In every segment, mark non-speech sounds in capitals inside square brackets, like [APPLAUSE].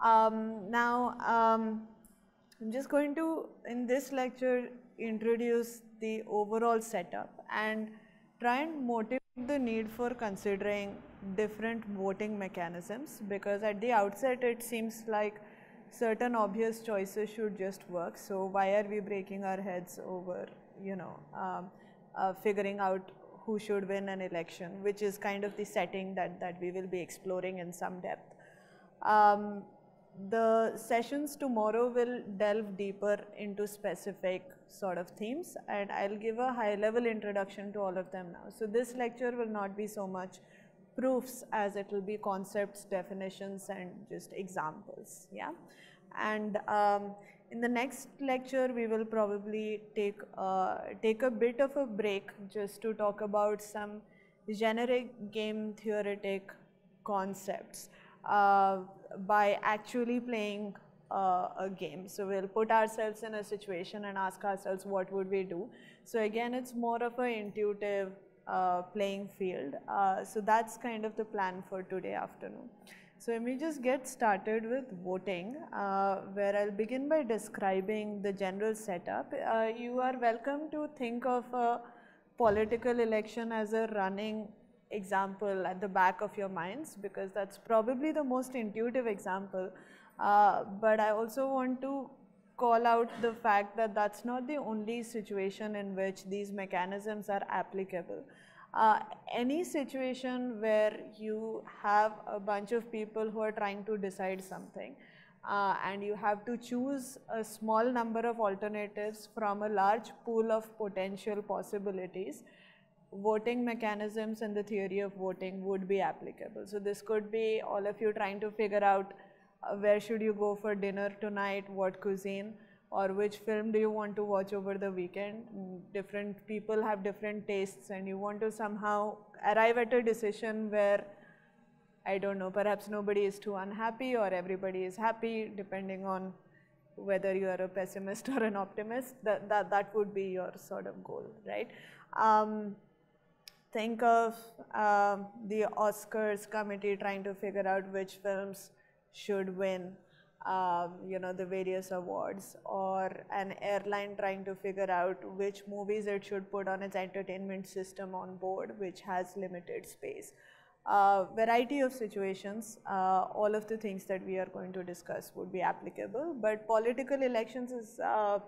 Um, now, um, I'm just going to, in this lecture, introduce the overall setup and try and motivate the need for considering different voting mechanisms because at the outset it seems like certain obvious choices should just work. So why are we breaking our heads over, you know, um, uh, figuring out who should win an election, which is kind of the setting that, that we will be exploring in some depth. Um, the sessions tomorrow will delve deeper into specific sort of themes and I'll give a high level introduction to all of them now. So this lecture will not be so much proofs as it will be concepts, definitions and just examples, yeah. And um, in the next lecture we will probably take, uh, take a bit of a break just to talk about some generic game theoretic concepts uh, by actually playing uh, a game. So we'll put ourselves in a situation and ask ourselves what would we do. So again, it's more of an intuitive uh, playing field. Uh, so that's kind of the plan for today afternoon. So let me just get started with voting, uh, where I'll begin by describing the general setup. Uh, you are welcome to think of a political election as a running example at the back of your minds because that's probably the most intuitive example. Uh, but I also want to call out the fact that that's not the only situation in which these mechanisms are applicable. Uh, any situation where you have a bunch of people who are trying to decide something uh, and you have to choose a small number of alternatives from a large pool of potential possibilities, voting mechanisms and the theory of voting would be applicable. So this could be all of you trying to figure out uh, where should you go for dinner tonight, what cuisine, or which film do you want to watch over the weekend. Mm, different people have different tastes and you want to somehow arrive at a decision where I don't know, perhaps nobody is too unhappy or everybody is happy depending on whether you are a pessimist [LAUGHS] or an optimist, that, that, that would be your sort of goal, right? Um, think of um, the Oscars committee trying to figure out which films should win, um, you know, the various awards, or an airline trying to figure out which movies it should put on its entertainment system on board, which has limited space. Uh, variety of situations, uh, all of the things that we are going to discuss would be applicable, but political elections is uh,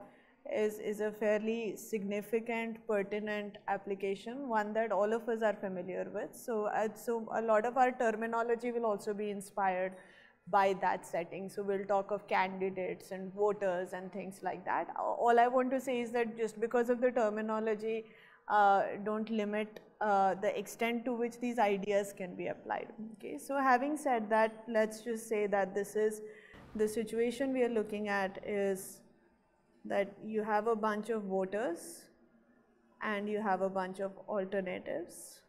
is, is a fairly significant, pertinent application, one that all of us are familiar with. So, uh, so a lot of our terminology will also be inspired by that setting. So, we'll talk of candidates and voters and things like that. All I want to say is that just because of the terminology, uh, don't limit uh, the extent to which these ideas can be applied. Okay. So, having said that, let's just say that this is the situation we are looking at is that you have a bunch of voters and you have a bunch of alternatives.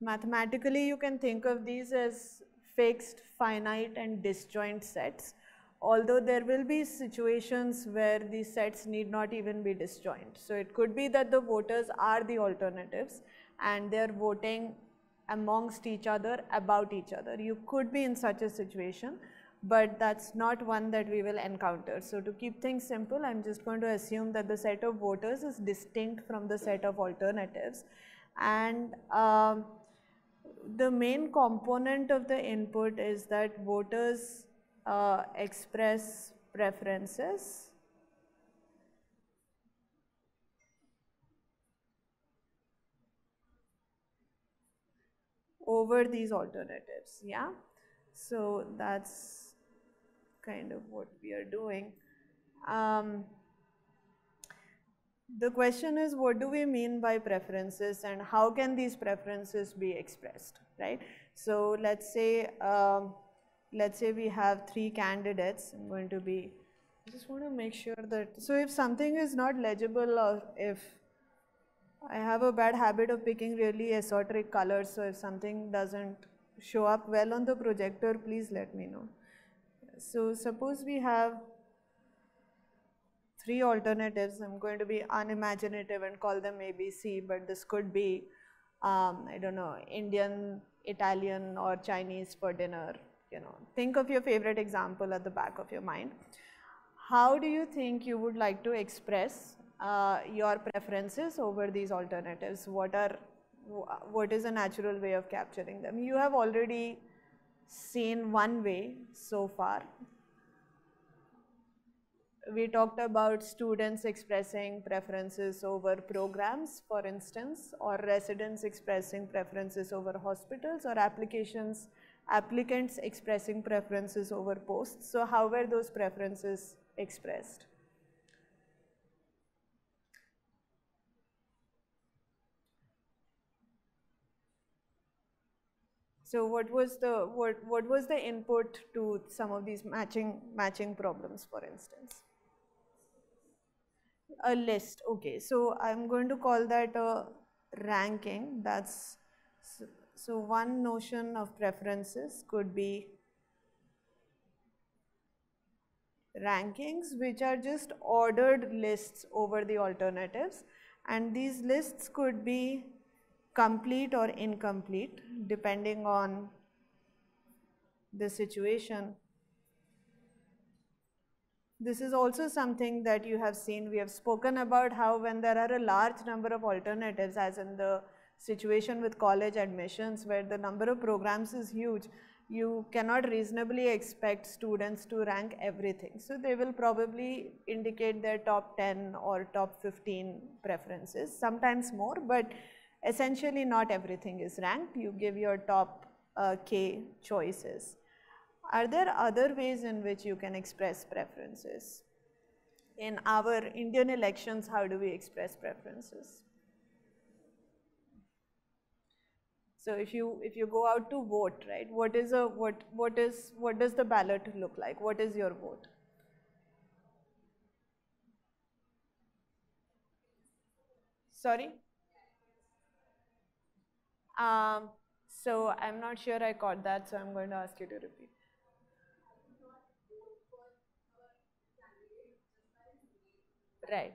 Mathematically, you can think of these as fixed, finite and disjoint sets, although there will be situations where these sets need not even be disjoint. So, it could be that the voters are the alternatives and they are voting amongst each other about each other. You could be in such a situation but that's not one that we will encounter. So to keep things simple, I'm just going to assume that the set of voters is distinct from the set of alternatives. And um, the main component of the input is that voters uh, express preferences over these alternatives, yeah. So that's kind of what we are doing. Um, the question is what do we mean by preferences and how can these preferences be expressed, right? So let's say, um, let's say we have three candidates. I'm going to be, I just want to make sure that, so if something is not legible or if I have a bad habit of picking really esoteric colors, so if something doesn't show up well on the projector, please let me know. So suppose we have three alternatives. I'm going to be unimaginative and call them ABC, but this could be um, I don't know, Indian, Italian or Chinese for dinner, you know. Think of your favorite example at the back of your mind. How do you think you would like to express uh, your preferences over these alternatives? What are, what is a natural way of capturing them? You have already seen one way so far we talked about students expressing preferences over programs, for instance, or residents expressing preferences over hospitals or applications, applicants expressing preferences over posts. So how were those preferences expressed? So what was the what what was the input to some of these matching matching problems, for instance? a list okay. So i'm going to call that a ranking. That's so, so one notion of preferences could be rankings which are just ordered lists over the alternatives. And these lists could be complete or incomplete depending on the situation this is also something that you have seen. We have spoken about how when there are a large number of alternatives, as in the situation with college admissions where the number of programs is huge, you cannot reasonably expect students to rank everything. So they will probably indicate their top 10 or top 15 preferences, sometimes more, but essentially not everything is ranked. You give your top uh, K choices. Are there other ways in which you can express preferences? In our Indian elections, how do we express preferences? So if you if you go out to vote, right? What is a what what is what does the ballot look like? What is your vote? Sorry. Um, so I'm not sure I caught that, so I'm going to ask you to repeat. Right.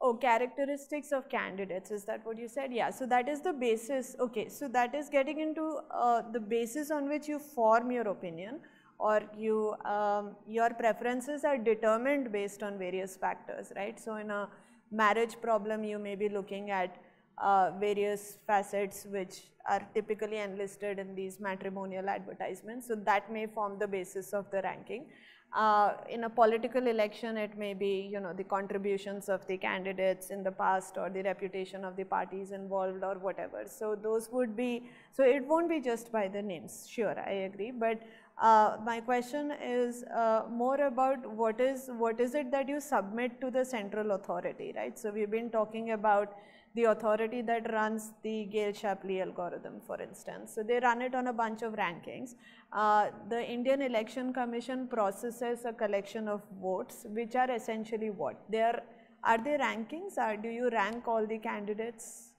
Oh, characteristics of candidates, is that what you said? Yeah, so that is the basis, okay, so that is getting into uh, the basis on which you form your opinion or you, um, your preferences are determined based on various factors, right? So in a marriage problem, you may be looking at uh, various facets which are typically enlisted in these matrimonial advertisements. So that may form the basis of the ranking. Uh, in a political election, it may be, you know, the contributions of the candidates in the past or the reputation of the parties involved or whatever. So those would be, so it won't be just by the names, sure, I agree. But uh, my question is uh, more about what is, what is it that you submit to the central authority, right? So we've been talking about the authority that runs the Gale-Shapley algorithm, for instance. So they run it on a bunch of rankings. Uh, the Indian Election Commission processes a collection of votes, which are essentially what? They are, are they rankings or do you rank all the candidates?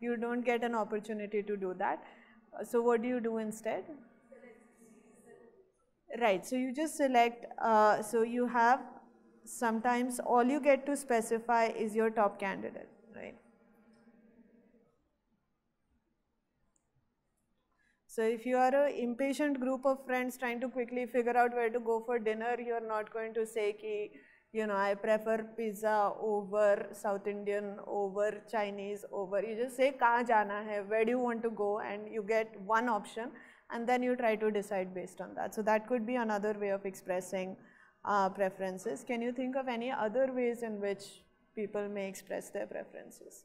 You don't get an opportunity to do that. So what do you do instead? Right, so you just select, uh, so you have sometimes all you get to specify is your top candidate, right? So if you are an impatient group of friends trying to quickly figure out where to go for dinner, you're not going to say ki, you know, I prefer pizza over South Indian, over Chinese, over, you just say kahan jana hai, where do you want to go? And you get one option and then you try to decide based on that. So that could be another way of expressing uh, preferences. Can you think of any other ways in which people may express their preferences?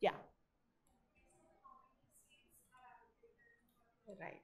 Yeah. Right,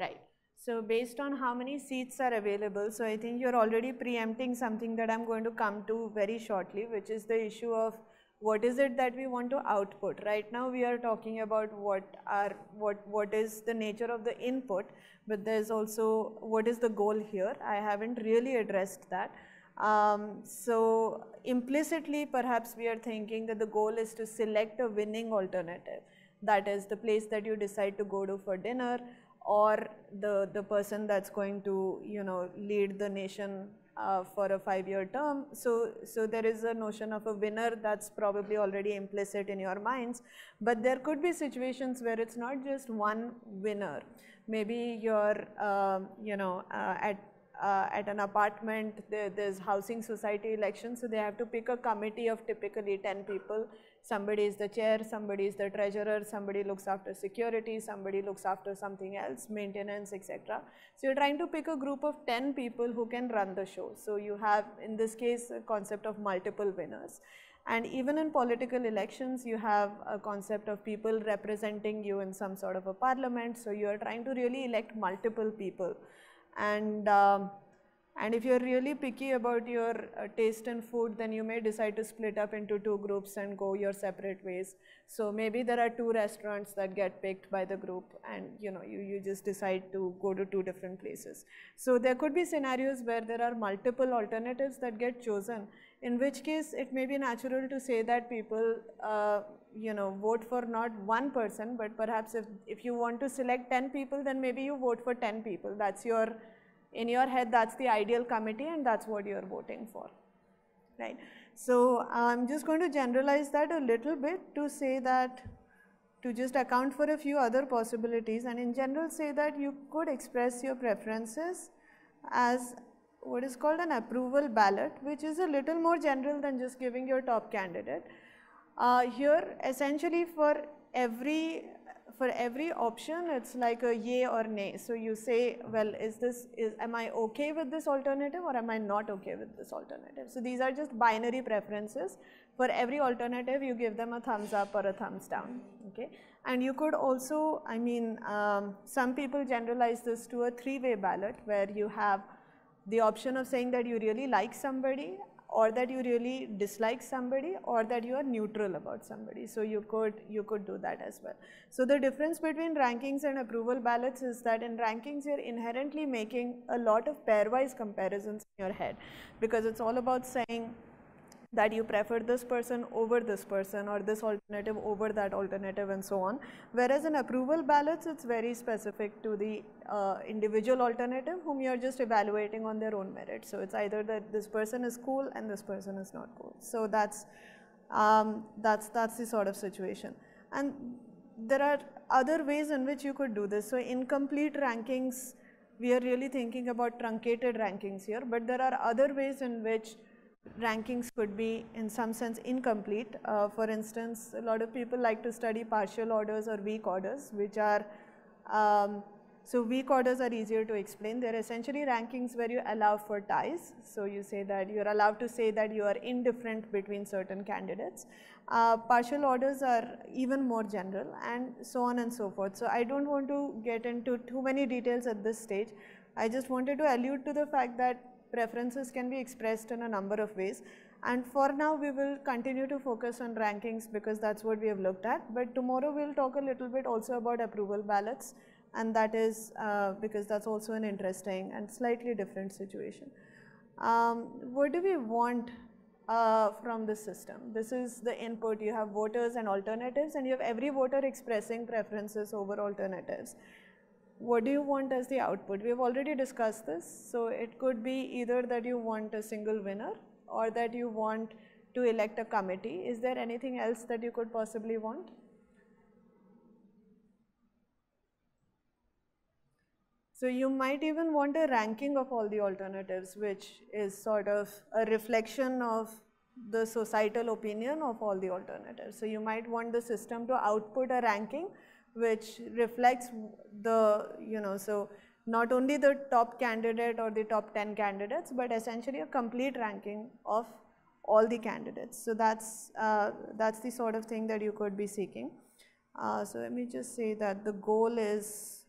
right. So based on how many seats are available, so I think you're already preempting something that I'm going to come to very shortly, which is the issue of what is it that we want to output. Right now we are talking about what are what what is the nature of the input, but there's also what is the goal here. I haven't really addressed that. Um, so implicitly, perhaps we are thinking that the goal is to select a winning alternative. That is the place that you decide to go to for dinner or the, the person that's going to, you know, lead the nation uh, for a five-year term. So, so there is a notion of a winner that's probably already implicit in your minds. But there could be situations where it's not just one winner. Maybe you're, uh, you know, uh, at uh, at an apartment, there, there's housing society elections, so they have to pick a committee of typically 10 people somebody is the chair, somebody is the treasurer, somebody looks after security, somebody looks after something else, maintenance, etc. So you're trying to pick a group of 10 people who can run the show. So you have, in this case, a concept of multiple winners. And even in political elections, you have a concept of people representing you in some sort of a parliament. So you are trying to really elect multiple people. And um, and if you're really picky about your uh, taste in food, then you may decide to split up into two groups and go your separate ways. So maybe there are two restaurants that get picked by the group and you know, you, you just decide to go to two different places. So there could be scenarios where there are multiple alternatives that get chosen, in which case it may be natural to say that people, uh, you know, vote for not one person, but perhaps if, if you want to select 10 people, then maybe you vote for 10 people. That's your in your head that's the ideal committee and that's what you're voting for, right? So I'm just going to generalize that a little bit to say that to just account for a few other possibilities and in general say that you could express your preferences as what is called an approval ballot which is a little more general than just giving your top candidate. Uh, here essentially for every for every option, it's like a yay or nay. So you say, well, is this, is, am I okay with this alternative or am I not okay with this alternative? So these are just binary preferences. For every alternative, you give them a thumbs up or a thumbs down, okay? And you could also, I mean, um, some people generalize this to a three-way ballot where you have the option of saying that you really like somebody or that you really dislike somebody or that you are neutral about somebody. So you could, you could do that as well. So the difference between rankings and approval ballots is that in rankings you're inherently making a lot of pairwise comparisons in your head because it's all about saying that you prefer this person over this person or this alternative over that alternative and so on. Whereas in approval ballots, it's very specific to the uh, individual alternative whom you're just evaluating on their own merit. So it's either that this person is cool and this person is not cool. So that's, um, that's, that's the sort of situation. And there are other ways in which you could do this. So incomplete rankings, we are really thinking about truncated rankings here, but there are other ways in which rankings could be in some sense incomplete. Uh, for instance, a lot of people like to study partial orders or weak orders, which are, um, so weak orders are easier to explain. They're essentially rankings where you allow for ties. So you say that you're allowed to say that you are indifferent between certain candidates. Uh, partial orders are even more general and so on and so forth. So I don't want to get into too many details at this stage. I just wanted to allude to the fact that preferences can be expressed in a number of ways. And for now, we will continue to focus on rankings because that's what we have looked at. But tomorrow, we'll talk a little bit also about approval ballots. And that is uh, because that's also an interesting and slightly different situation. Um, what do we want uh, from the system? This is the input. You have voters and alternatives, and you have every voter expressing preferences over alternatives what do you want as the output? We have already discussed this. So it could be either that you want a single winner or that you want to elect a committee. Is there anything else that you could possibly want? So you might even want a ranking of all the alternatives, which is sort of a reflection of the societal opinion of all the alternatives. So you might want the system to output a ranking which reflects the, you know, so not only the top candidate or the top 10 candidates, but essentially a complete ranking of all the candidates. So that's, uh, that's the sort of thing that you could be seeking. Uh, so let me just say that the goal is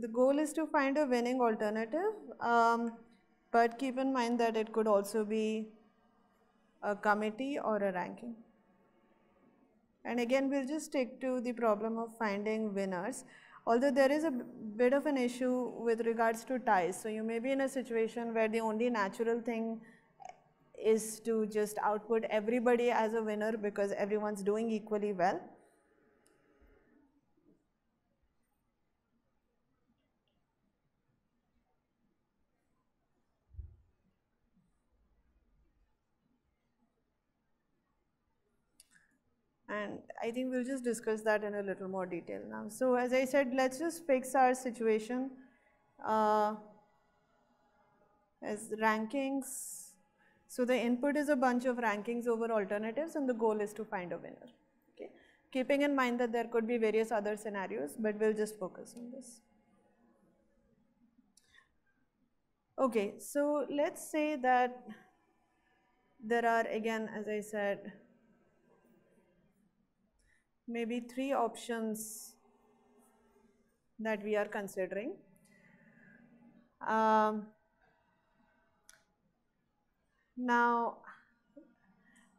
the goal is to find a winning alternative, um, but keep in mind that it could also be a committee or a ranking. And again, we'll just stick to the problem of finding winners. Although there is a bit of an issue with regards to ties. So you may be in a situation where the only natural thing is to just output everybody as a winner because everyone's doing equally well. And I think we'll just discuss that in a little more detail now. So as I said, let's just fix our situation uh, as rankings. So the input is a bunch of rankings over alternatives and the goal is to find a winner. Okay. Keeping in mind that there could be various other scenarios, but we'll just focus on this. Okay, so let's say that there are again, as I said, maybe three options that we are considering. Um, now,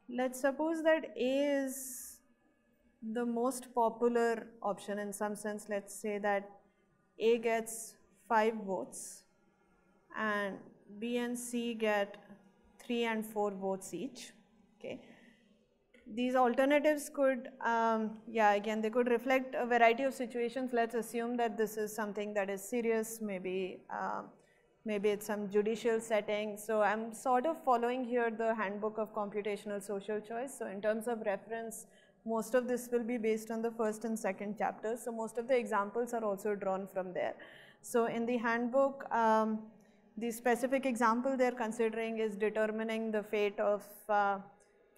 let's suppose that A is the most popular option in some sense. Let's say that A gets 5 votes and B and C get 3 and 4 votes each. Okay these alternatives could, um, yeah, again, they could reflect a variety of situations. Let's assume that this is something that is serious, maybe, uh, maybe it's some judicial setting. So I'm sort of following here the handbook of computational social choice. So in terms of reference, most of this will be based on the first and second chapters. So most of the examples are also drawn from there. So in the handbook, um, the specific example they're considering is determining the fate of uh,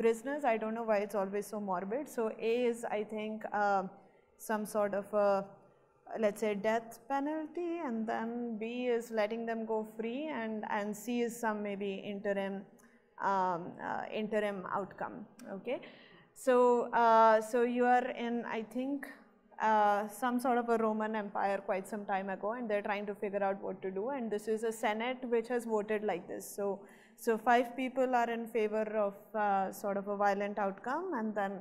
prisoners. I don't know why it's always so morbid. So A is, I think, uh, some sort of a, let's say, death penalty, and then B is letting them go free, and, and C is some maybe interim, um, uh, interim outcome, okay? So, uh, so you are in, I think, uh, some sort of a Roman empire quite some time ago and they're trying to figure out what to do and this is a senate which has voted like this. So so five people are in favor of uh, sort of a violent outcome and then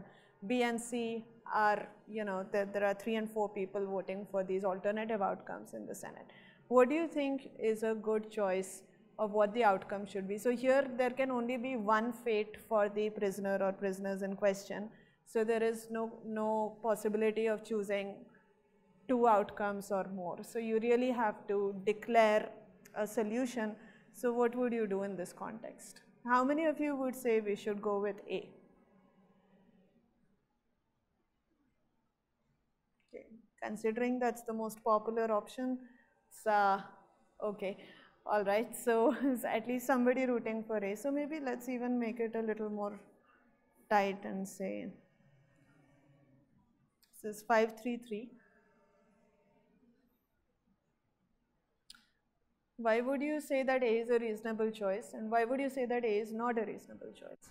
B and C are, you know, there, there are three and four people voting for these alternative outcomes in the Senate. What do you think is a good choice of what the outcome should be? So here there can only be one fate for the prisoner or prisoners in question. So there is no, no possibility of choosing two outcomes or more. So you really have to declare a solution so what would you do in this context? How many of you would say we should go with A? Okay. Considering that's the most popular option, so, okay, all right, so [LAUGHS] at least somebody rooting for A. So maybe let's even make it a little more tight and say, this is 533. Why would you say that A is a reasonable choice and why would you say that A is not a reasonable choice?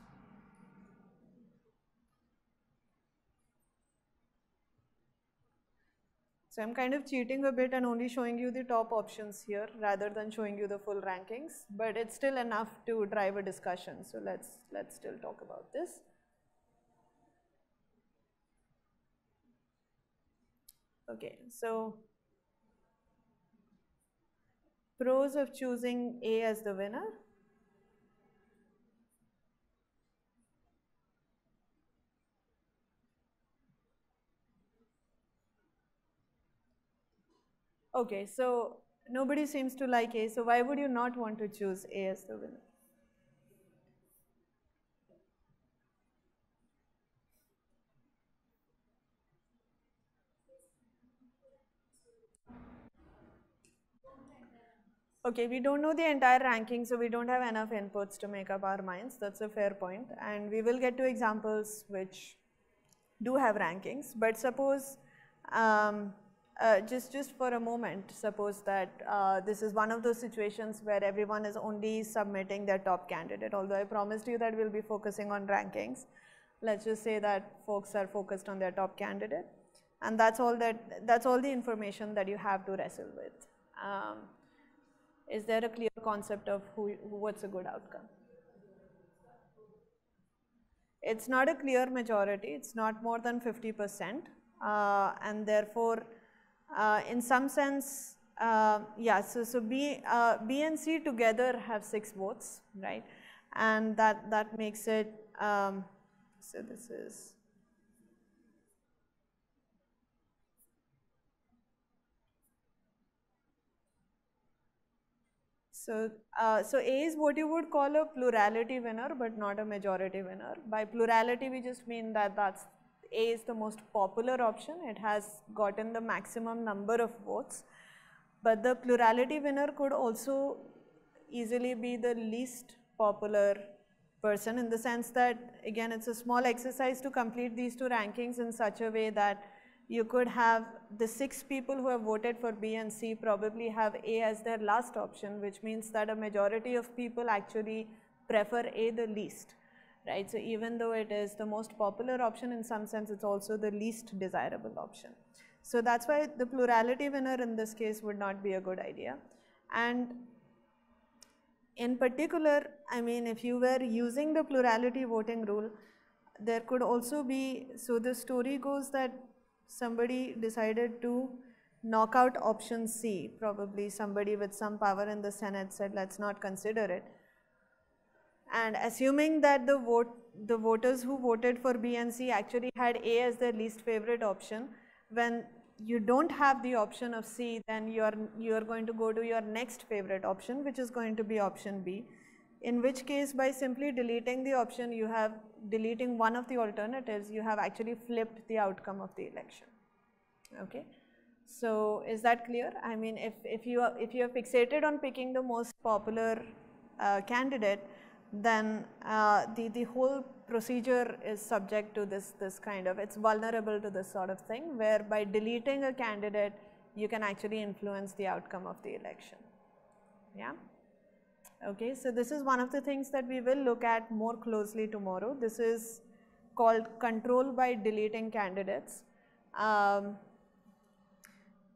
So I'm kind of cheating a bit and only showing you the top options here rather than showing you the full rankings, but it's still enough to drive a discussion. So let's, let's still talk about this. Okay, so Pros of choosing A as the winner. Okay, so nobody seems to like A, so why would you not want to choose A as the winner? Okay, we don't know the entire ranking, so we don't have enough inputs to make up our minds. That's a fair point. And we will get to examples which do have rankings. But suppose, um, uh, just, just for a moment, suppose that uh, this is one of those situations where everyone is only submitting their top candidate. Although I promised you that we'll be focusing on rankings. Let's just say that folks are focused on their top candidate. And that's all, that, that's all the information that you have to wrestle with. Um, is there a clear concept of who, what's a good outcome? it's not a clear majority, it's not more than 50%, uh, and therefore, uh, in some sense, uh, yeah, so, so B, uh, B and C together have six votes, right? And that, that makes it, um, so this is, So, uh, so A is what you would call a plurality winner, but not a majority winner. By plurality, we just mean that that's A is the most popular option. It has gotten the maximum number of votes. But the plurality winner could also easily be the least popular person in the sense that, again, it's a small exercise to complete these two rankings in such a way that you could have the six people who have voted for B and C probably have A as their last option, which means that a majority of people actually prefer A the least, right? So even though it is the most popular option in some sense, it's also the least desirable option. So that's why the plurality winner in this case would not be a good idea. And in particular, I mean, if you were using the plurality voting rule, there could also be, so the story goes that somebody decided to knock out option C, probably somebody with some power in the Senate said, let's not consider it. And assuming that the vote, the voters who voted for B and C actually had A as their least favorite option, when you don't have the option of C, then you're, you're going to go to your next favorite option, which is going to be option B. In which case, by simply deleting the option, you have deleting one of the alternatives, you have actually flipped the outcome of the election. Okay. So is that clear? I mean, if, if, you, are, if you are fixated on picking the most popular uh, candidate, then uh, the, the whole procedure is subject to this, this kind of, it's vulnerable to this sort of thing, where by deleting a candidate, you can actually influence the outcome of the election. Yeah. Okay, so this is one of the things that we will look at more closely tomorrow. This is called control by deleting candidates. Um,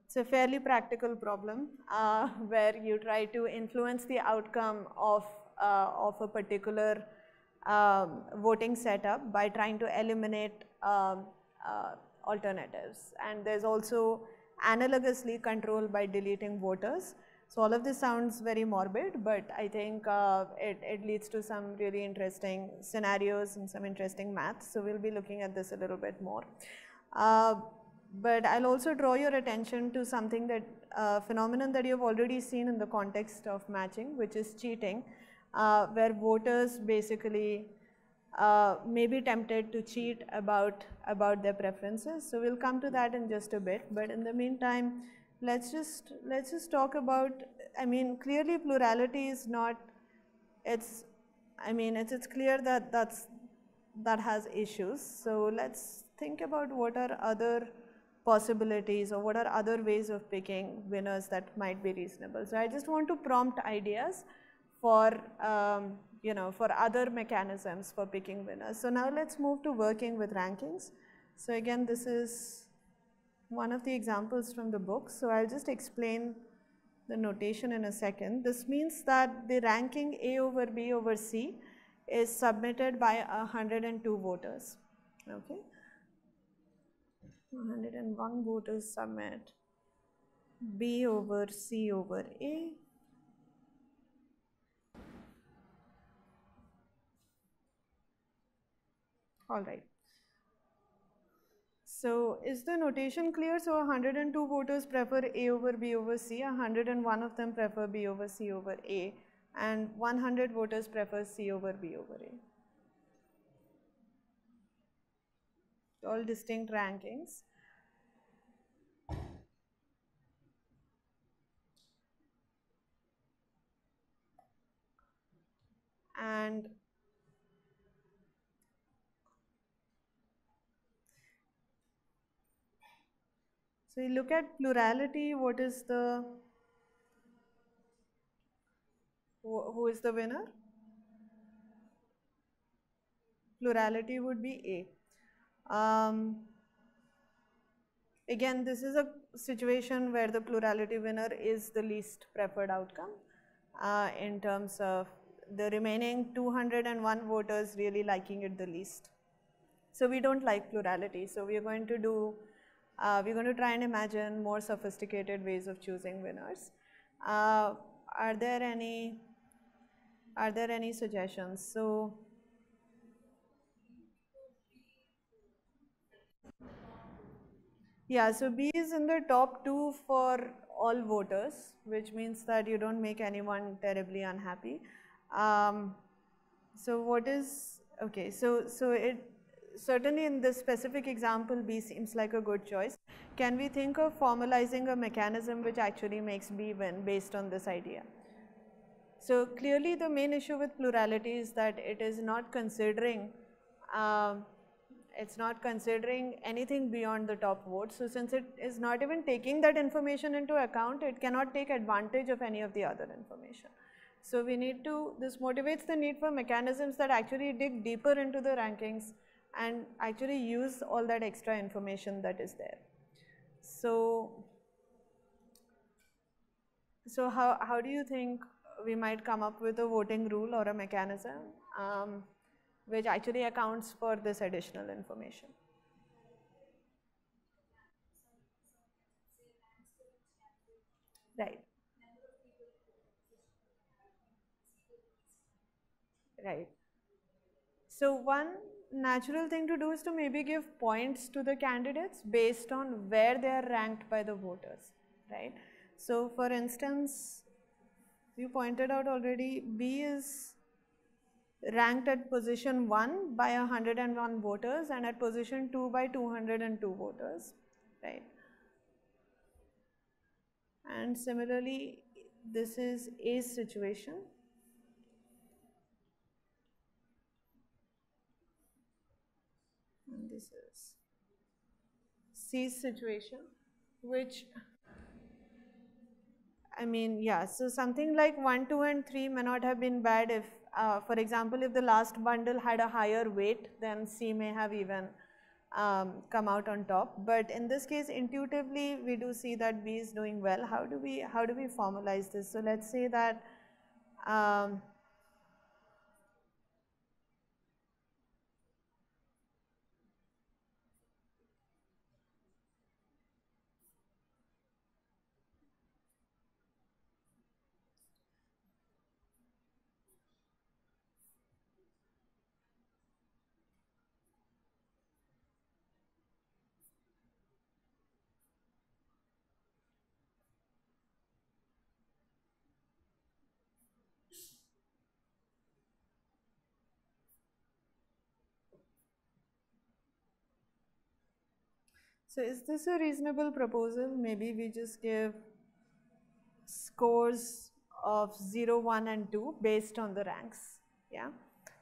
it's a fairly practical problem uh, [LAUGHS] where you try to influence the outcome of, uh, of a particular um, voting setup by trying to eliminate um, uh, alternatives. And there's also analogously control by deleting voters. So all of this sounds very morbid, but I think uh, it, it leads to some really interesting scenarios and some interesting maths. So we'll be looking at this a little bit more. Uh, but I'll also draw your attention to something that uh, phenomenon that you've already seen in the context of matching, which is cheating, uh, where voters basically uh, may be tempted to cheat about, about their preferences. So we'll come to that in just a bit. But in the meantime, let's just let's just talk about i mean clearly plurality is not it's i mean it's it's clear that that's that has issues. So let's think about what are other possibilities or what are other ways of picking winners that might be reasonable. So i just want to prompt ideas for um, you know for other mechanisms for picking winners. So now let's move to working with rankings. So again this is one of the examples from the book. So I'll just explain the notation in a second. This means that the ranking A over B over C is submitted by 102 voters. Okay. 101 voters submit B over C over A. All right. So is the notation clear? So 102 voters prefer A over B over C, 101 of them prefer B over C over A, and 100 voters prefer C over B over A. All distinct rankings. And So you look at plurality, what is the, who is the winner? Plurality would be A. Um, again, this is a situation where the plurality winner is the least preferred outcome uh, in terms of the remaining 201 voters really liking it the least. So we don't like plurality. So we are going to do, uh, we're going to try and imagine more sophisticated ways of choosing winners. Uh, are there any, are there any suggestions? So Yeah, so B is in the top two for all voters, which means that you don't make anyone terribly unhappy. Um, so what is, okay, so, so it, certainly in this specific example, B seems like a good choice. Can we think of formalizing a mechanism which actually makes B win based on this idea? So clearly the main issue with plurality is that it is not considering um, it's not considering anything beyond the top vote. So since it is not even taking that information into account, it cannot take advantage of any of the other information. So we need to, this motivates the need for mechanisms that actually dig deeper into the rankings and actually use all that extra information that is there. So, so how, how do you think we might come up with a voting rule or a mechanism? Um, which actually accounts for this additional information. Right. Right. So one natural thing to do is to maybe give points to the candidates based on where they are ranked by the voters, right? So for instance, you pointed out already, B is ranked at position 1 by 101 voters and at position 2 by 202 voters, right? And similarly, this is A's situation. And this is C's situation, which I mean, yeah, so something like 1, 2 and 3 may not have been bad if uh, for example, if the last bundle had a higher weight, then C may have even um, come out on top. But in this case, intuitively, we do see that B is doing well. How do we, how do we formalize this? So let's say that um, So is this a reasonable proposal? Maybe we just give scores of 0, 1 and 2 based on the ranks. Yeah.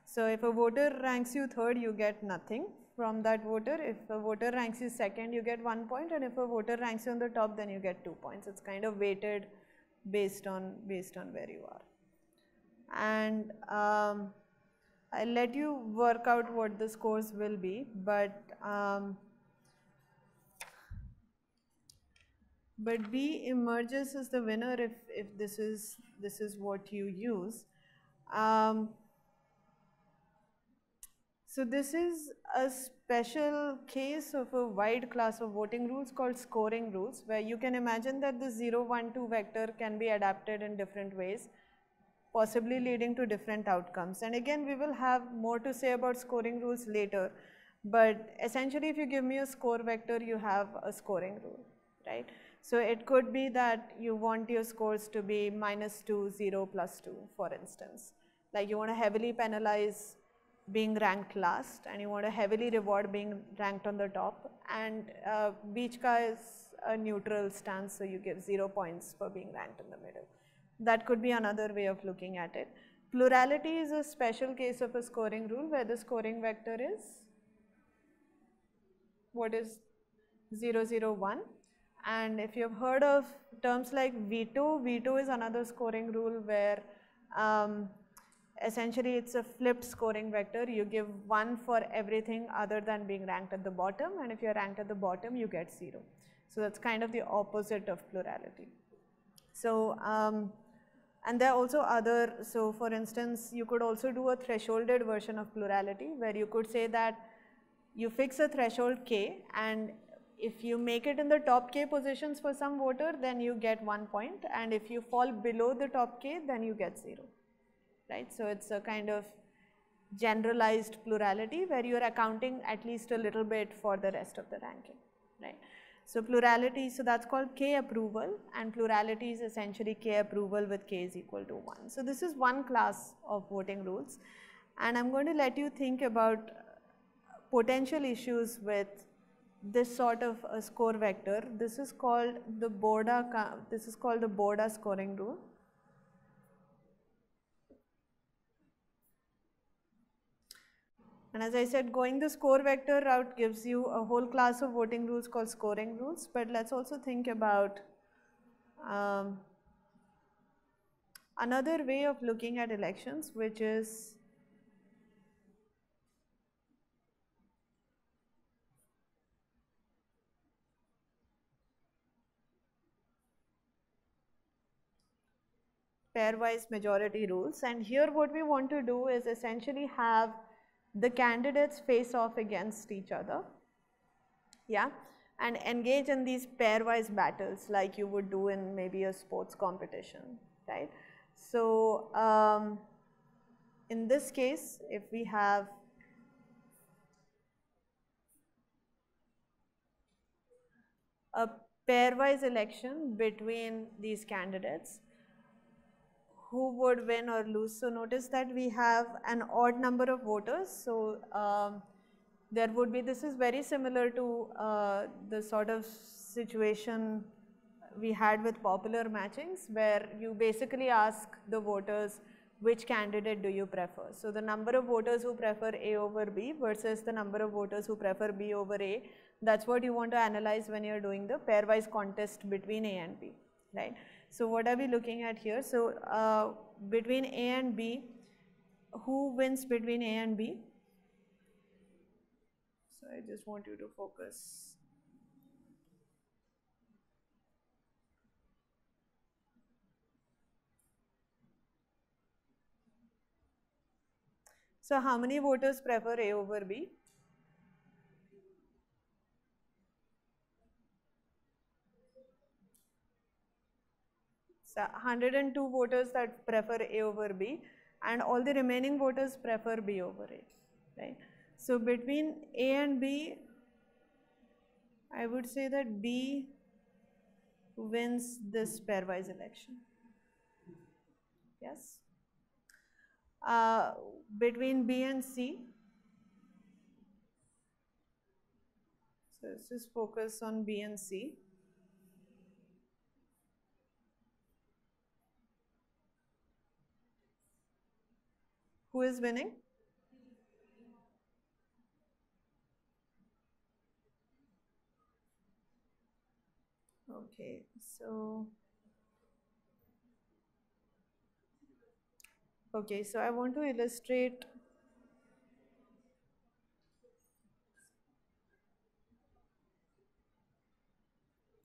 So if a voter ranks you third, you get nothing from that voter. If a voter ranks you second, you get one point. And if a voter ranks you on the top, then you get two points. It's kind of weighted based on, based on where you are. And um, I'll let you work out what the scores will be, but um, but B emerges as the winner if, if this, is, this is what you use. Um, so this is a special case of a wide class of voting rules called scoring rules where you can imagine that the 0, 1, 2 vector can be adapted in different ways possibly leading to different outcomes. And again, we will have more to say about scoring rules later. But essentially, if you give me a score vector, you have a scoring rule, right? So it could be that you want your scores to be minus 2, 0, plus 2, for instance. Like you want to heavily penalize being ranked last and you want to heavily reward being ranked on the top. And uh, Beechka is a neutral stance, so you give 0 points for being ranked in the middle. That could be another way of looking at it. Plurality is a special case of a scoring rule where the scoring vector is, what is 0, 0, 1 and if you've heard of terms like veto, veto is another scoring rule where um, essentially it's a flipped scoring vector. You give one for everything other than being ranked at the bottom and if you're ranked at the bottom you get zero. So that's kind of the opposite of plurality. So, um, and there are also other, so for instance, you could also do a thresholded version of plurality where you could say that you fix a threshold k and if you make it in the top k positions for some voter then you get one point and if you fall below the top k then you get zero right. So, it is a kind of generalized plurality where you are accounting at least a little bit for the rest of the ranking right. So, plurality so that is called k approval and plurality is essentially k approval with k is equal to 1. So, this is one class of voting rules and I am going to let you think about potential issues with this sort of a score vector. This is called the Borda, this is called the Borda scoring rule. And as I said, going the score vector route gives you a whole class of voting rules called scoring rules, but let's also think about um, another way of looking at elections, which is pairwise majority rules. And here what we want to do is essentially have the candidates face off against each other. Yeah? And engage in these pairwise battles like you would do in maybe a sports competition right. So, um, in this case if we have a pairwise election between these candidates who would win or lose. So notice that we have an odd number of voters. So um, there would be, this is very similar to uh, the sort of situation we had with popular matchings where you basically ask the voters which candidate do you prefer. So the number of voters who prefer A over B versus the number of voters who prefer B over A, that's what you want to analyze when you're doing the pairwise contest between A and B, right. So what are we looking at here? So uh, between A and B, who wins between A and B? So I just want you to focus. So how many voters prefer A over B? So 102 voters that prefer A over B and all the remaining voters prefer B over A, right. So between A and B, I would say that B wins this pairwise election. Yes. Uh, between B and C, so let's just focus on B and C. Who is winning? Okay, so okay, so I want to illustrate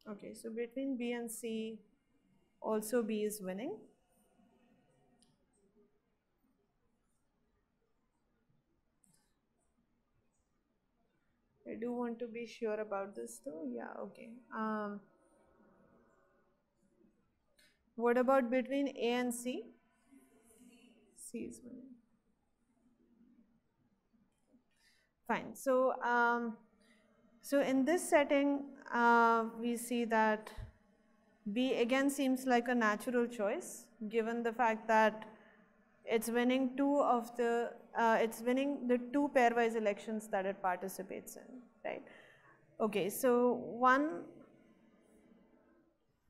Okay, so between B and C, also B is winning. Do want to be sure about this though. Yeah, okay. Um, what about between A and C? C is winning. Fine. So, um, so in this setting, uh, we see that B again seems like a natural choice given the fact that it's winning two of the uh, it's winning the two pairwise elections that it participates in, right? Okay, so one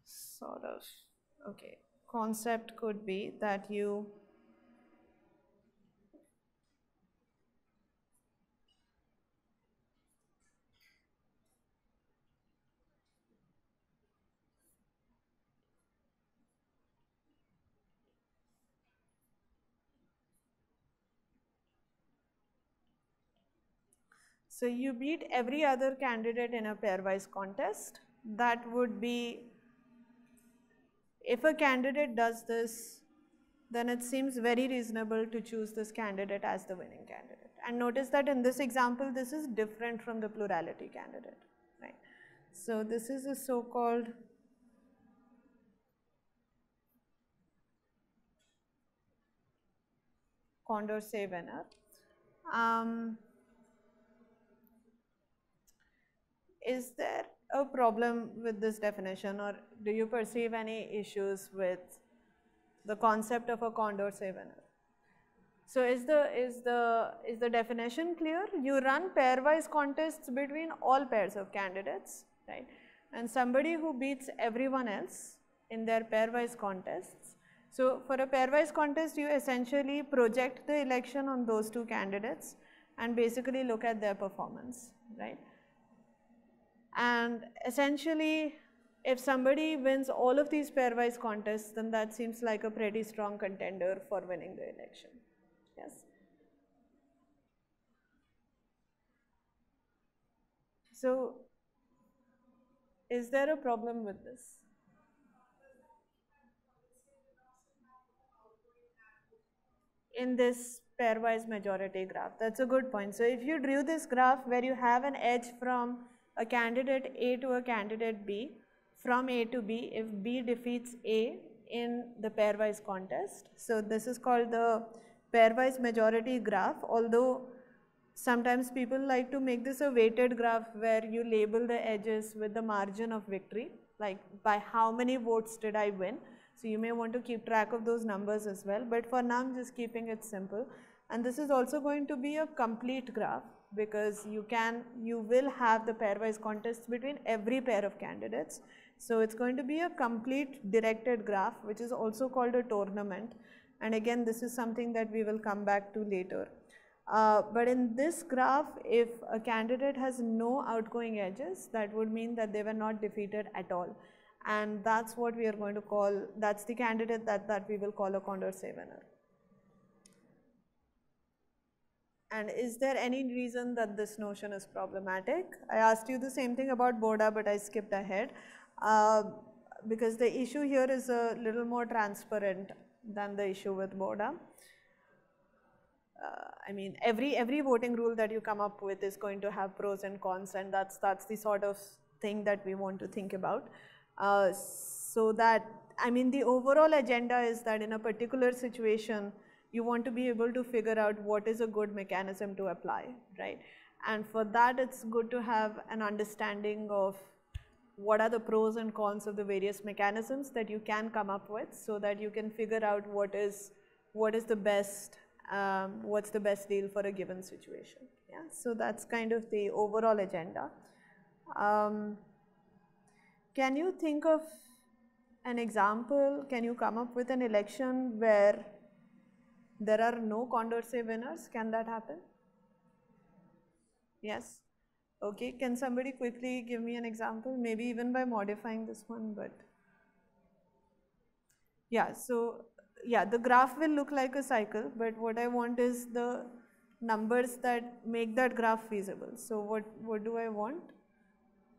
sort of, okay, concept could be that you So you beat every other candidate in a pairwise contest. That would be, if a candidate does this then it seems very reasonable to choose this candidate as the winning candidate. And notice that in this example, this is different from the plurality candidate, right? So this is a so-called Condorcet winner. Um, is there a problem with this definition or do you perceive any issues with the concept of a Condorcet winner? So is the, is, the, is the definition clear? You run pairwise contests between all pairs of candidates, right? And somebody who beats everyone else in their pairwise contests. So for a pairwise contest, you essentially project the election on those two candidates and basically look at their performance, right? And essentially, if somebody wins all of these pairwise contests, then that seems like a pretty strong contender for winning the election. Yes. So, is there a problem with this? In this pairwise majority graph, that's a good point. So, if you drew this graph where you have an edge from a candidate A to a candidate B, from A to B, if B defeats A in the pairwise contest. So, this is called the pairwise majority graph, although sometimes people like to make this a weighted graph where you label the edges with the margin of victory, like by how many votes did I win. So you may want to keep track of those numbers as well, but for now I'm just keeping it simple. And this is also going to be a complete graph because you can, you will have the pairwise contests between every pair of candidates. So it's going to be a complete directed graph, which is also called a tournament. And again, this is something that we will come back to later. Uh, but in this graph, if a candidate has no outgoing edges, that would mean that they were not defeated at all. And that's what we are going to call, that's the candidate that, that we will call a Condorcet winner. And is there any reason that this notion is problematic? I asked you the same thing about Borda, but I skipped ahead. Uh, because the issue here is a little more transparent than the issue with Borda. Uh, I mean, every every voting rule that you come up with is going to have pros and cons, and that's that's the sort of thing that we want to think about. Uh, so that I mean, the overall agenda is that in a particular situation, you want to be able to figure out what is a good mechanism to apply, right? And for that, it's good to have an understanding of what are the pros and cons of the various mechanisms that you can come up with so that you can figure out what is what is the best um, what's the best deal for a given situation yeah so that's kind of the overall agenda um, can you think of an example can you come up with an election where there are no Condorcet winners can that happen yes Okay, can somebody quickly give me an example? Maybe even by modifying this one, but yeah, so yeah, the graph will look like a cycle, but what I want is the numbers that make that graph feasible. So what, what do I want?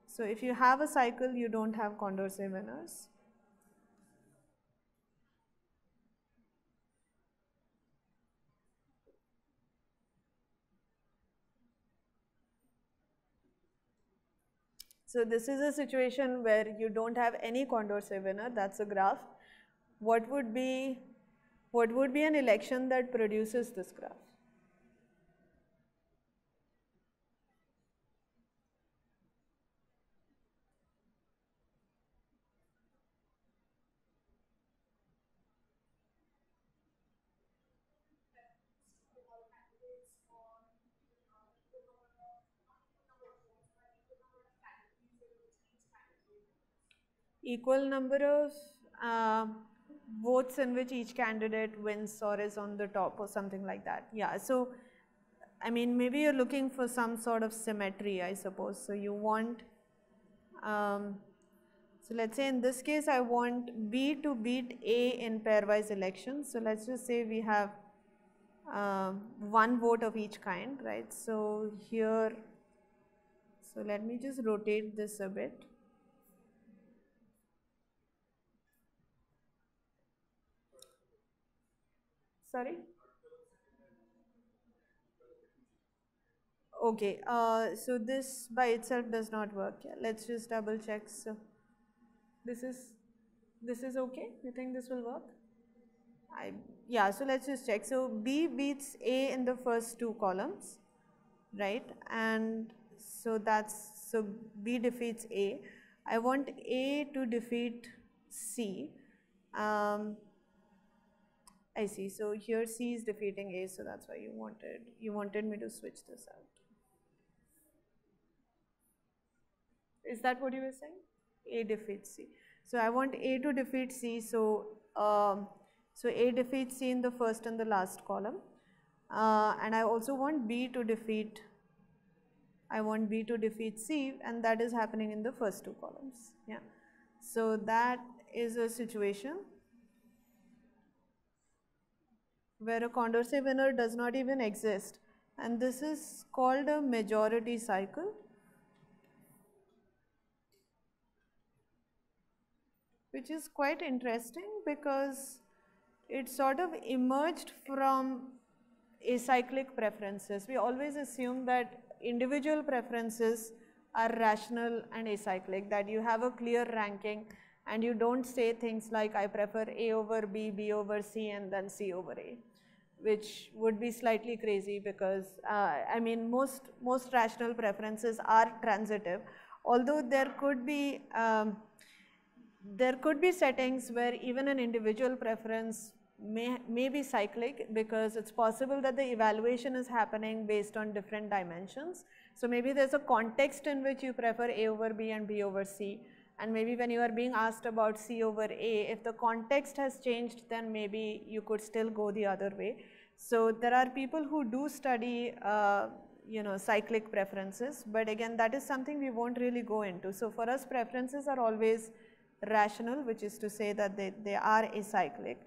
So if you have a cycle, you don't have Condorcet winners. So this is a situation where you don't have any Condorcet winner, that's a graph. What would be, what would be an election that produces this graph? Equal number of uh, votes in which each candidate wins or is on the top or something like that. Yeah, so I mean, maybe you're looking for some sort of symmetry, I suppose. So you want, um, so let's say in this case, I want B to beat A in pairwise elections. So let's just say we have uh, one vote of each kind, right? So here, so let me just rotate this a bit. Sorry? Okay, uh, so this by itself does not work. Yeah, let's just double check. So this is this is okay. You think this will work? I yeah. So let's just check. So B beats A in the first two columns, right? And so that's so B defeats A. I want A to defeat C. Um, I see. So here C is defeating A, so that's why you wanted you wanted me to switch this out. Is that what you were saying? A defeats C. So I want A to defeat C. So um, so A defeats C in the first and the last column, uh, and I also want B to defeat. I want B to defeat C, and that is happening in the first two columns. Yeah. So that is a situation where a Condorcet winner does not even exist, and this is called a majority cycle. which is quite interesting because it sort of emerged from acyclic preferences. We always assume that individual preferences are rational and acyclic, that you have a clear ranking and you don't say things like I prefer A over B, B over C and then C over A, which would be slightly crazy because uh, I mean most, most rational preferences are transitive, although there could be um, there could be settings where even an individual preference may, may be cyclic because it's possible that the evaluation is happening based on different dimensions. So maybe there's a context in which you prefer A over B and B over C and maybe when you are being asked about C over A, if the context has changed then maybe you could still go the other way. So there are people who do study uh, you know cyclic preferences but again that is something we won't really go into. So for us preferences are always rational which is to say that they, they are acyclic.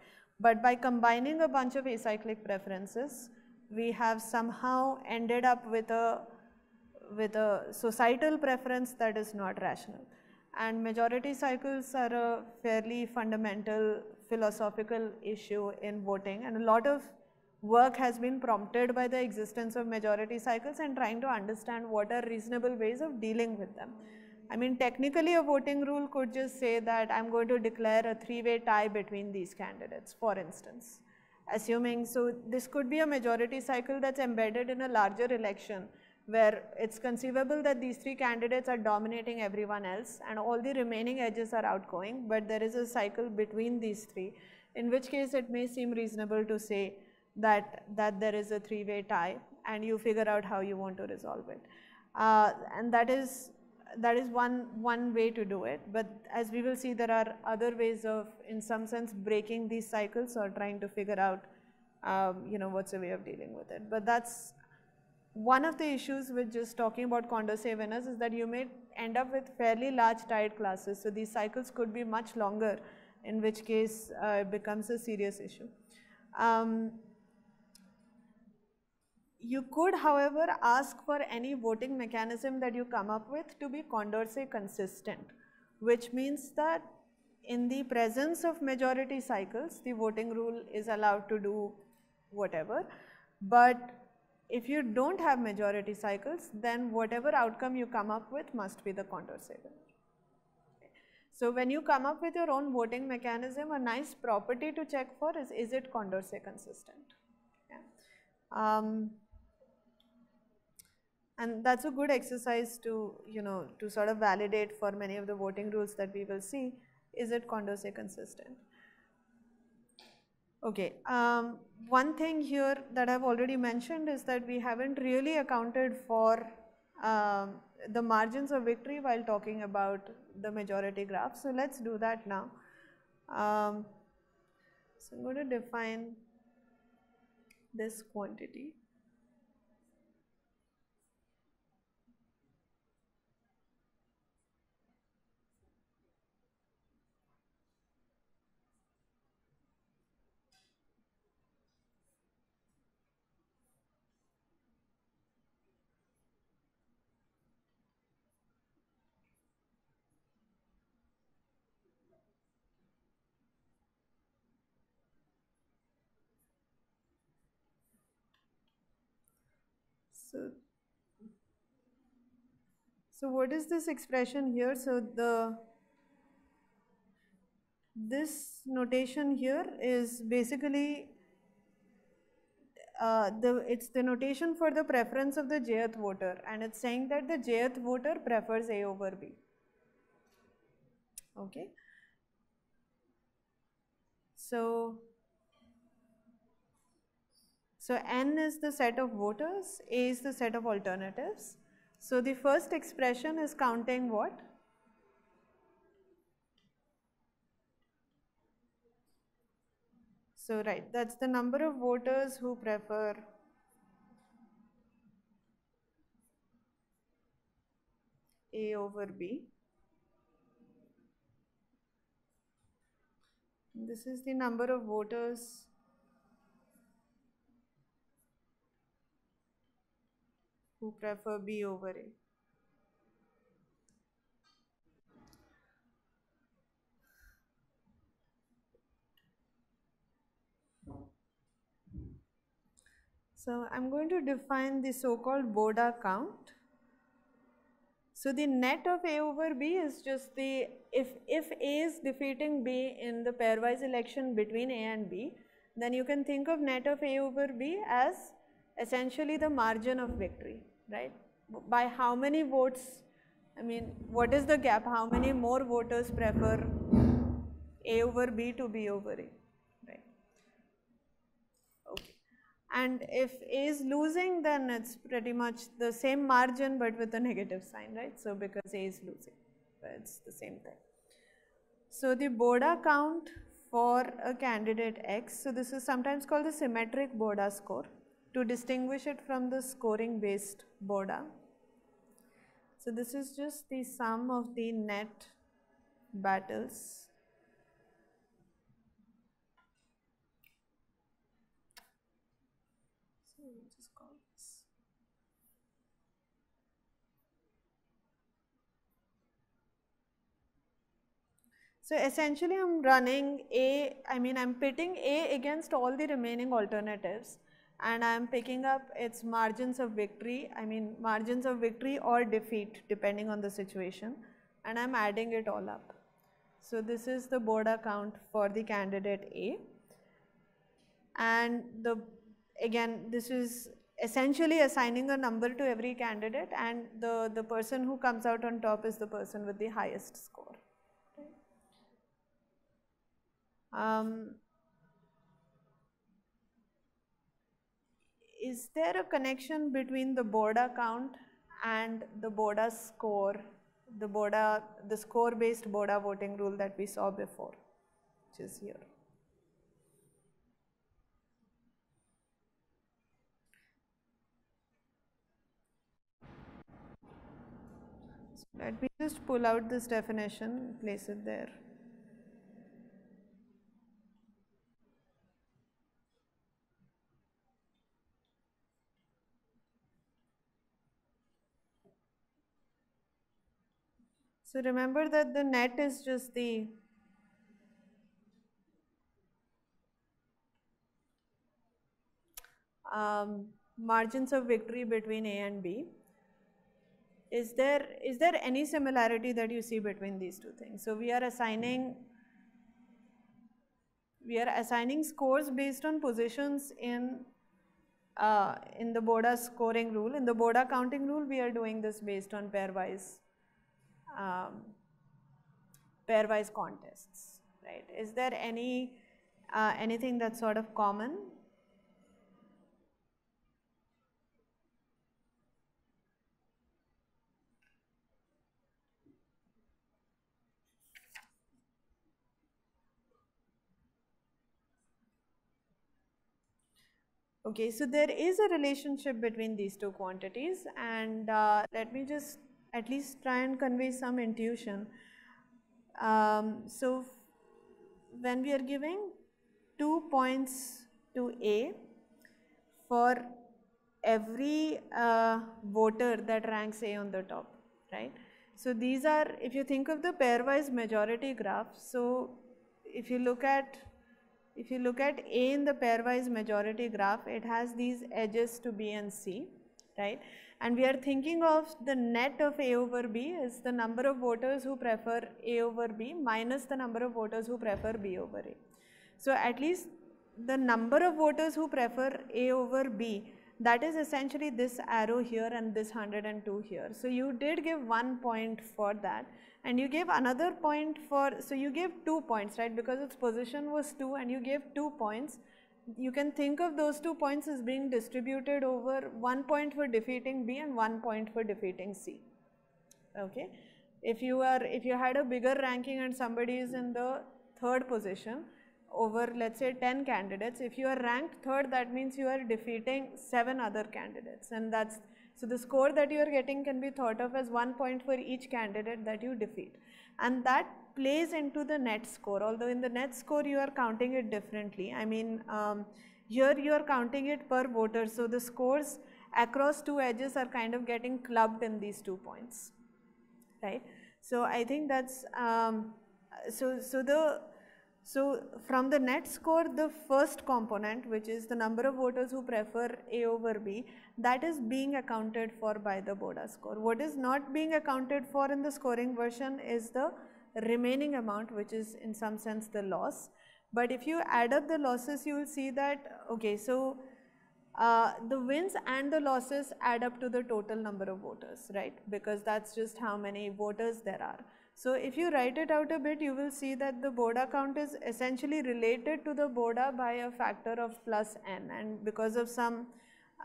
But by combining a bunch of acyclic preferences, we have somehow ended up with a, with a societal preference that is not rational. And majority cycles are a fairly fundamental philosophical issue in voting and a lot of work has been prompted by the existence of majority cycles and trying to understand what are reasonable ways of dealing with them. I mean technically a voting rule could just say that I'm going to declare a three-way tie between these candidates for instance. Assuming, so this could be a majority cycle that's embedded in a larger election where it's conceivable that these three candidates are dominating everyone else and all the remaining edges are outgoing but there is a cycle between these three in which case it may seem reasonable to say that, that there is a three-way tie and you figure out how you want to resolve it. Uh, and that is that is one, one way to do it. But as we will see, there are other ways of, in some sense, breaking these cycles or trying to figure out, um, you know, what's a way of dealing with it. But that's one of the issues with just talking about Condorcet winners is that you may end up with fairly large tied classes. So these cycles could be much longer, in which case uh, it becomes a serious issue. Um, you could, however, ask for any voting mechanism that you come up with to be Condorcet consistent, which means that in the presence of majority cycles, the voting rule is allowed to do whatever. But if you don't have majority cycles, then whatever outcome you come up with must be the Condorcet So when you come up with your own voting mechanism, a nice property to check for is, is it Condorcet consistent? Yeah. Um, and that's a good exercise to, you know, to sort of validate for many of the voting rules that we will see, is it Condorcet consistent? Okay, um, one thing here that I've already mentioned is that we haven't really accounted for um, the margins of victory while talking about the majority graph. So let's do that now. Um, so I'm going to define this quantity. So, so what is this expression here? So the this notation here is basically uh, the it's the notation for the preference of the jth voter and it's saying that the jth voter prefers A over B. Okay. So, so n is the set of voters, A is the set of alternatives. So the first expression is counting what? So right, that's the number of voters who prefer A over B. This is the number of voters who prefer B over A. So I'm going to define the so-called Borda count. So the net of A over B is just the, if, if A is defeating B in the pairwise election between A and B, then you can think of net of A over B as essentially the margin of victory, right? By how many votes, I mean, what is the gap? How many more voters prefer A over B to B over A? Right? Okay. And if A is losing then it's pretty much the same margin but with a negative sign right. So because A is losing it's the same thing. So the Borda count for a candidate X, so this is sometimes called the symmetric Borda score to distinguish it from the scoring based Borda. So this is just the sum of the net battles. So essentially I'm running A, I mean I'm pitting A against all the remaining alternatives and I'm picking up its margins of victory, I mean margins of victory or defeat depending on the situation and I'm adding it all up. So this is the Borda count for the candidate A and the again this is essentially assigning a number to every candidate and the, the person who comes out on top is the person with the highest score. Um, is there a connection between the Borda count and the Borda score, the Borda, the score based Borda voting rule that we saw before, which is here. Let me just pull out this definition, place it there. So remember that the net is just the um, margins of victory between A and B. Is there, is there any similarity that you see between these two things? So we are assigning we are assigning scores based on positions in uh, in the Borda scoring rule. In the Borda counting rule, we are doing this based on pairwise um, pairwise contests, right? Is there any uh, anything that's sort of common? Okay, so there is a relationship between these two quantities and uh, let me just at least try and convey some intuition. Um, so when we are giving two points to A for every uh, voter that ranks A on the top, right? So these are, if you think of the pairwise majority graph, so if you look at if you look at A in the pairwise majority graph, it has these edges to B and C right? And we are thinking of the net of A over B is the number of voters who prefer A over B minus the number of voters who prefer B over A. So at least the number of voters who prefer A over B that is essentially this arrow here and this 102 here. So you did give one point for that and you gave another point for, so you gave two points, right? Because its position was two and you gave two points. You can think of those two points as being distributed over one point for defeating B and one point for defeating C. Okay. If you are, if you had a bigger ranking and somebody is in the third position, over let's say 10 candidates, if you are ranked third that means you are defeating 7 other candidates and that's so the score that you are getting can be thought of as 1 point for each candidate that you defeat and that plays into the net score although in the net score you are counting it differently. I mean um, here you are counting it per voter so the scores across two edges are kind of getting clubbed in these two points right. So I think that's um, so so the so from the net score, the first component, which is the number of voters who prefer A over B, that is being accounted for by the Borda score. What is not being accounted for in the scoring version is the remaining amount, which is in some sense the loss. But if you add up the losses, you will see that, okay, so uh, the wins and the losses add up to the total number of voters, right? Because that's just how many voters there are. So if you write it out a bit, you will see that the Borda count is essentially related to the Borda by a factor of plus n and because of some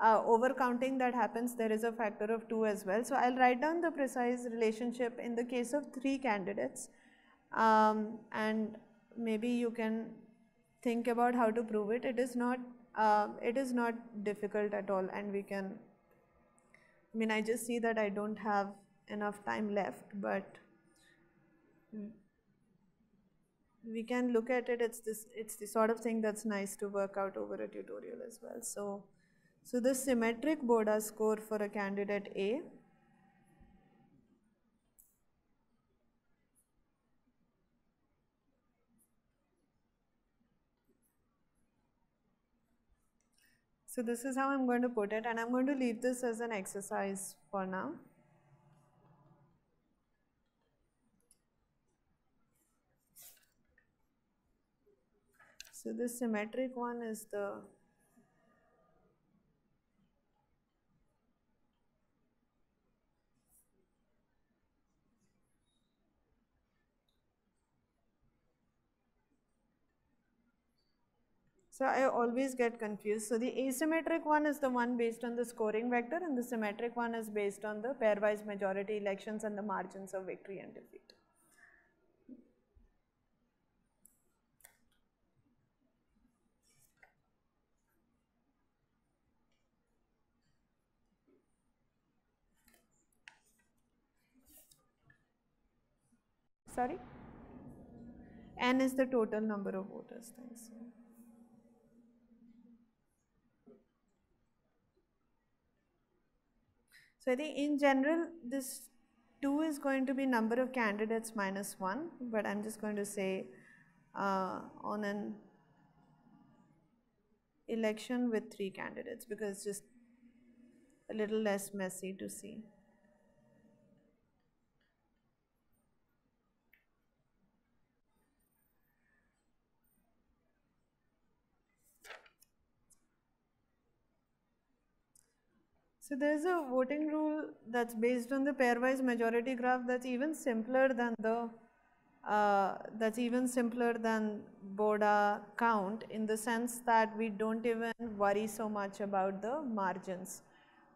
uh, overcounting that happens, there is a factor of 2 as well. So I'll write down the precise relationship in the case of 3 candidates um, and maybe you can think about how to prove it. It is not, uh, it is not difficult at all and we can, I mean I just see that I don't have enough time left but we can look at it it's this it's the sort of thing that's nice to work out over a tutorial as well so so the symmetric Borda score for a candidate A So this is how I'm going to put it and I'm going to leave this as an exercise for now. So this symmetric one is the So I always get confused. So the asymmetric one is the one based on the scoring vector and the symmetric one is based on the pairwise majority elections and the margins of victory and defeat. Sorry? N is the total number of voters. Thanks. So I think in general this 2 is going to be number of candidates minus 1 but I am just going to say uh, on an election with 3 candidates because it's just a little less messy to see. So there's a voting rule that's based on the pairwise majority graph that's even simpler than the uh, that's even simpler than Borda count in the sense that we don't even worry so much about the margins.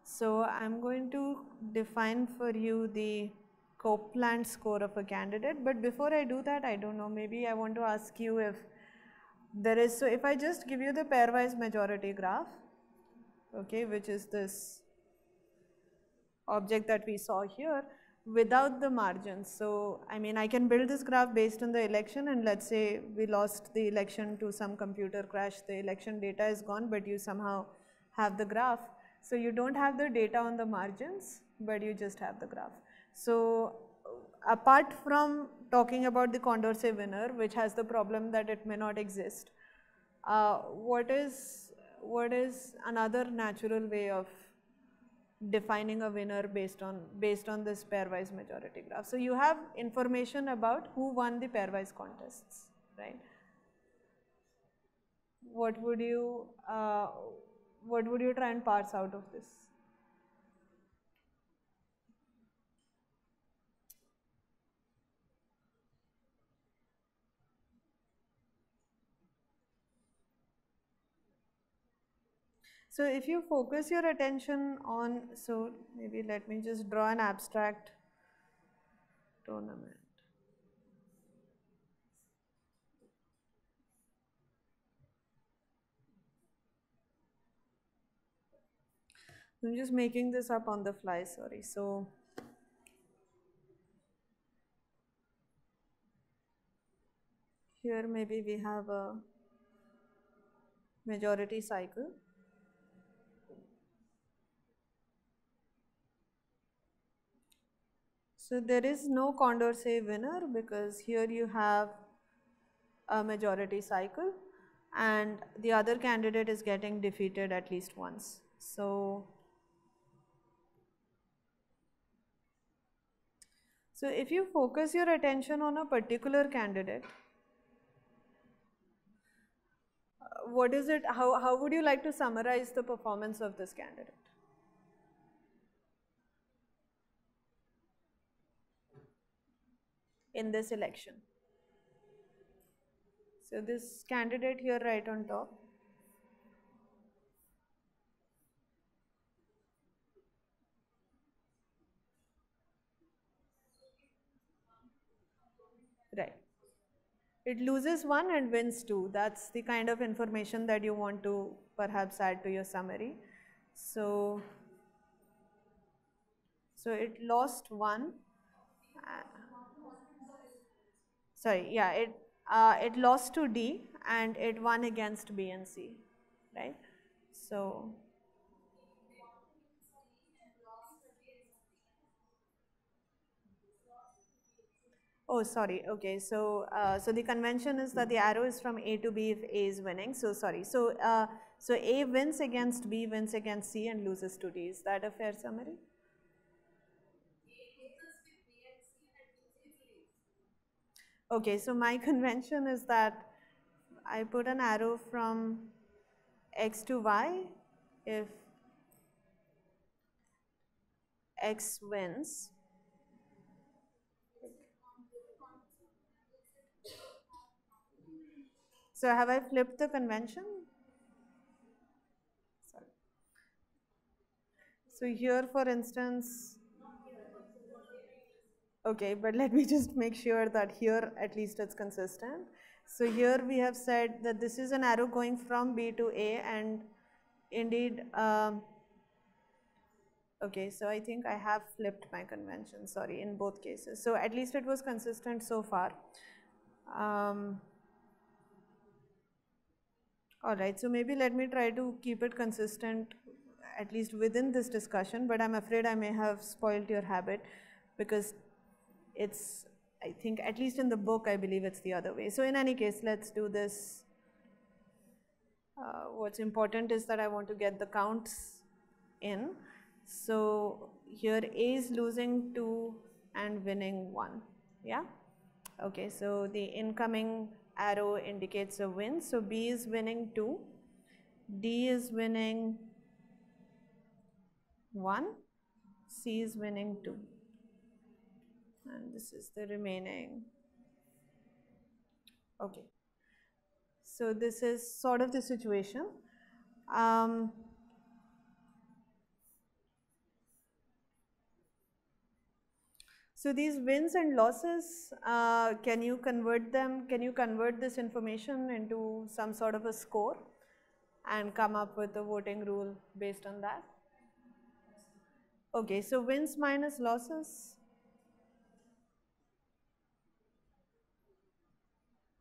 So I'm going to define for you the Copeland score of a candidate but before I do that I don't know maybe I want to ask you if there is so if I just give you the pairwise majority graph okay which is this object that we saw here without the margins. So, I mean I can build this graph based on the election and let's say we lost the election to some computer crash, the election data is gone but you somehow have the graph. So, you do not have the data on the margins but you just have the graph. So, apart from talking about the Condorcet winner which has the problem that it may not exist, uh, what is what is another natural way of defining a winner based on based on this pairwise majority graph. So you have information about who won the pairwise contests, right? What would you uh, what would you try and parse out of this? So if you focus your attention on, so maybe let me just draw an abstract tournament. I'm just making this up on the fly, sorry. So here maybe we have a majority cycle. So there is no Condorcet winner because here you have a majority cycle and the other candidate is getting defeated at least once. So, so if you focus your attention on a particular candidate, uh, what is it, how, how would you like to summarize the performance of this candidate? In this election. So this candidate here right on top. Right. It loses one and wins two. That's the kind of information that you want to perhaps add to your summary. So, so it lost one. Uh, sorry, yeah, it, uh, it lost to D and it won against B and C, right? So, Oh, sorry. Okay. So, uh, so the convention is that the arrow is from A to B if A is winning. So, sorry. So, uh, so A wins against B, wins against C, and loses to D. Is that a fair summary? Okay, so my [LAUGHS] convention is that I put an arrow from x to y if x wins. So have I flipped the convention? Sorry. So here for instance, Okay, but let me [LAUGHS] just make sure that here at least it's consistent. So here we have said that this is an arrow going from B to A and indeed, um, okay, so I think I have flipped my convention, sorry, in both cases. So at least it was consistent so far. Um, all right, so maybe let me try to keep it consistent at least within this discussion, but I'm afraid I may have spoiled your habit because it's, I think, at least in the book, I believe it's the other way. So in any case, let's do this. Uh, what's important is that I want to get the counts in. So here A is losing 2 and winning 1. Yeah? Okay, so the incoming arrow indicates a win. So B is winning 2. D is winning 1. C is winning 2 and this is the remaining. Okay. So this is sort of the situation. Um, so these wins and losses uh, can you convert them can you convert this information into some sort of a score and come up with a voting rule based on that? Okay so wins minus losses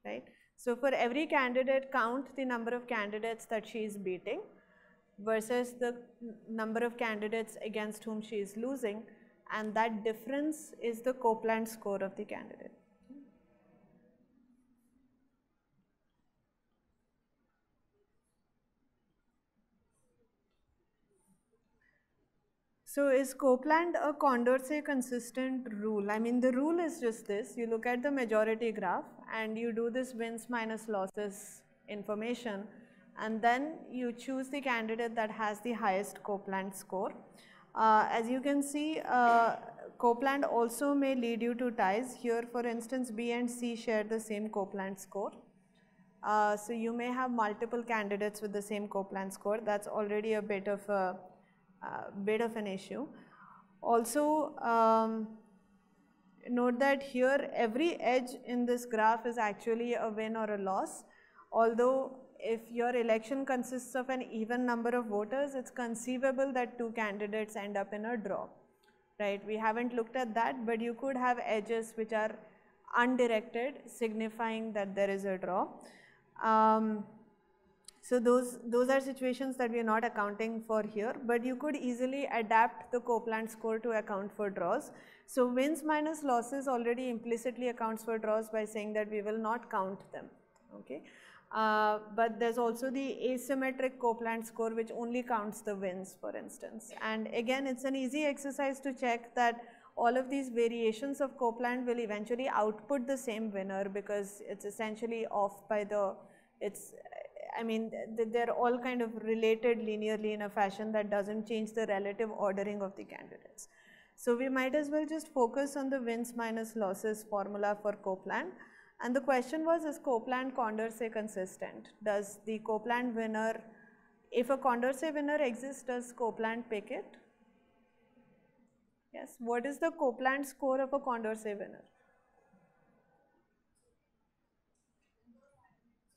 right? So for every candidate, count the number of candidates that she is beating versus the number of candidates against whom she is losing and that difference is the Copeland score of the candidate. So is Copeland a Condorcet consistent rule? I mean, the rule is just this. You look at the majority graph and you do this wins minus losses information and then you choose the candidate that has the highest Copeland score. Uh, as you can see, uh, Copeland also may lead you to ties. Here, for instance, B and C share the same Copeland score. Uh, so you may have multiple candidates with the same Copeland score. That's already a bit of a uh, bit of an issue. Also, um, note that here every edge in this graph is actually a win or a loss. Although if your election consists of an even number of voters, it's conceivable that two candidates end up in a draw, right? We haven't looked at that, but you could have edges which are undirected, signifying that there is a draw. Um, so those, those are situations that we are not accounting for here, but you could easily adapt the Copeland score to account for draws. So wins minus losses already implicitly accounts for draws by saying that we will not count them, okay. Uh, but there's also the asymmetric Copeland score which only counts the wins for instance. And again, it's an easy exercise to check that all of these variations of Copeland will eventually output the same winner because it's essentially off by the, it's I mean, they're all kind of related linearly in a fashion that doesn't change the relative ordering of the candidates. So we might as well just focus on the wins minus losses formula for Copeland. And the question was, is Copeland Condorcet consistent? Does the Copeland winner, if a Condorcet winner exists, does Copeland pick it? Yes. What is the Copeland score of a Condorcet winner?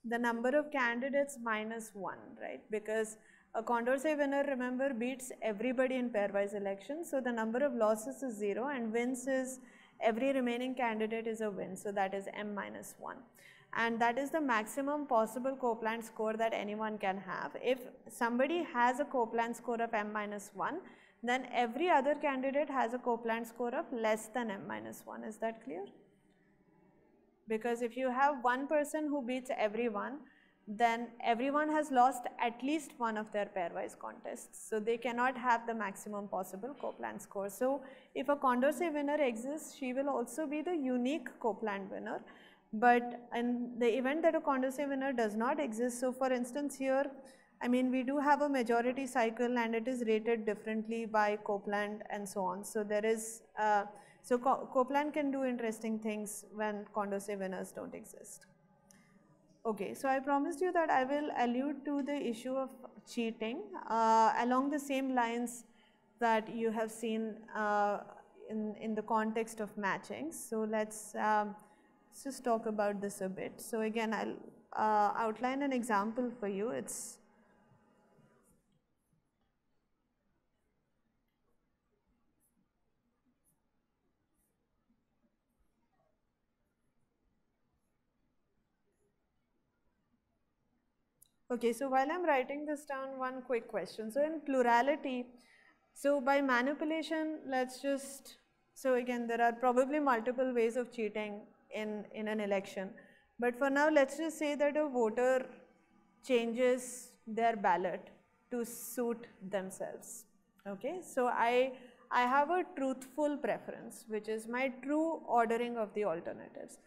the number of candidates minus 1, right? Because a Condorcet winner, remember, beats everybody in pairwise elections. So the number of losses is 0 and wins is every remaining candidate is a win. So that is m minus 1. And that is the maximum possible Copeland score that anyone can have. If somebody has a Copeland score of m minus 1, then every other candidate has a Copeland score of less than m minus 1. Is that clear? because if you have one person who beats everyone, then everyone has lost at least one of their pairwise contests. So they cannot have the maximum possible Copeland score. So if a Condorcet winner exists, she will also be the unique Copeland winner. But in the event that a Condorcet winner does not exist, so for instance here, I mean we do have a majority cycle and it is rated differently by Copeland and so on. So there is uh, so Co Copeland can do interesting things when Condorcet winners don't exist. Okay, so I promised you that I will allude to the issue of cheating uh, along the same lines that you have seen uh, in, in the context of matching. So let's, um, just talk about this a bit. So again, I'll uh, outline an example for you. It's Okay, so while I'm writing this down, one quick question. So in plurality, so by manipulation, let's just, so again, there are probably multiple ways of cheating in, in an election. But for now, let's just say that a voter changes their ballot to suit themselves. Okay, so I, I have a truthful preference, which is my true ordering of the alternatives.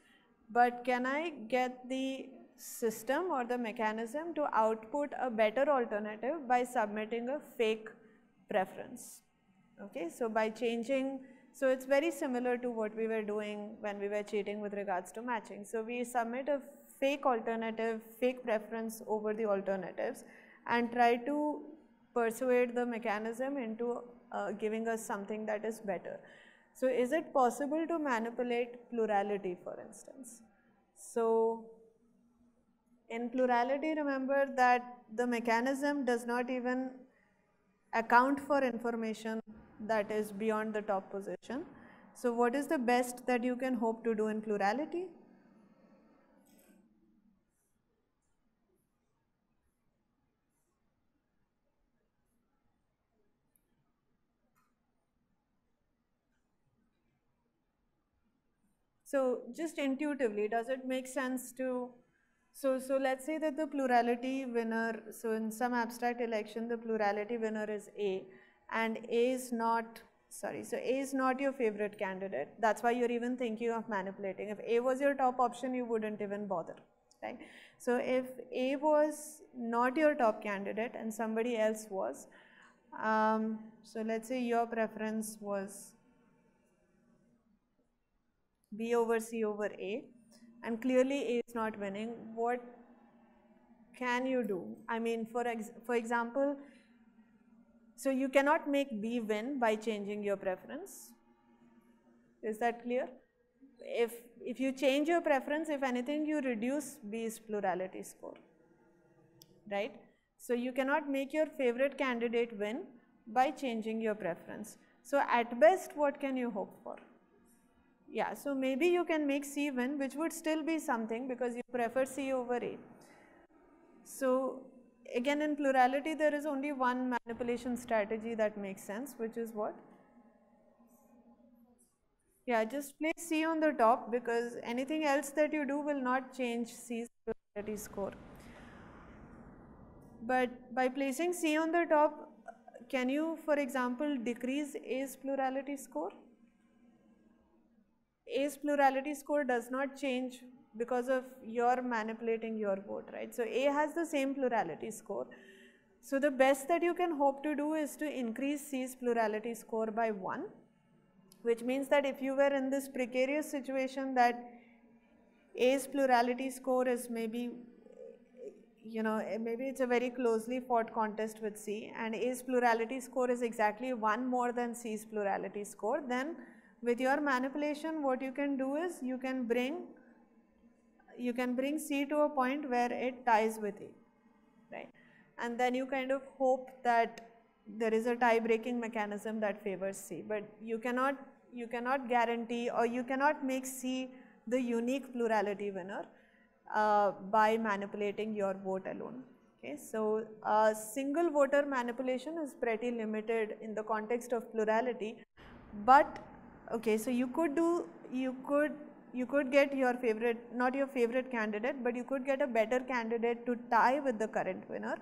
But can I get the system or the mechanism to output a better alternative by submitting a fake preference. Okay, so by changing, so it's very similar to what we were doing when we were cheating with regards to matching. So we submit a fake alternative, fake preference over the alternatives and try to persuade the mechanism into uh, giving us something that is better. So is it possible to manipulate plurality for instance? So in plurality, remember that the mechanism does not even account for information that is beyond the top position. So what is the best that you can hope to do in plurality? So just intuitively, does it make sense to so, so let's say that the plurality winner, so in some abstract election, the plurality winner is A. and A is not, sorry, so A is not your favorite candidate. That's why you're even thinking of manipulating. If A was your top option, you wouldn't even bother, right? So if A was not your top candidate and somebody else was, um, so let's say your preference was B over C over A and clearly A is not winning, what can you do? I mean, for, ex for example, so you cannot make B win by changing your preference. Is that clear? If, if you change your preference, if anything, you reduce B's plurality score, right? So you cannot make your favorite candidate win by changing your preference. So at best, what can you hope for? Yeah, so maybe you can make C win, which would still be something because you prefer C over A. So again in plurality there is only one manipulation strategy that makes sense, which is what? Yeah, just place C on the top because anything else that you do will not change C's plurality score. But by placing C on the top, can you, for example, decrease A's plurality score? A's plurality score does not change because of your manipulating your vote, right? So A has the same plurality score. So the best that you can hope to do is to increase C's plurality score by 1, which means that if you were in this precarious situation that A's plurality score is maybe, you know, maybe it's a very closely fought contest with C and A's plurality score is exactly 1 more than C's plurality score, then with your manipulation, what you can do is you can bring you can bring C to a point where it ties with A, right? And then you kind of hope that there is a tie breaking mechanism that favors C, but you cannot you cannot guarantee or you cannot make C the unique plurality winner uh, by manipulating your vote alone. Okay, so single voter manipulation is pretty limited in the context of plurality, but okay so you could do you could you could get your favorite not your favorite candidate but you could get a better candidate to tie with the current winner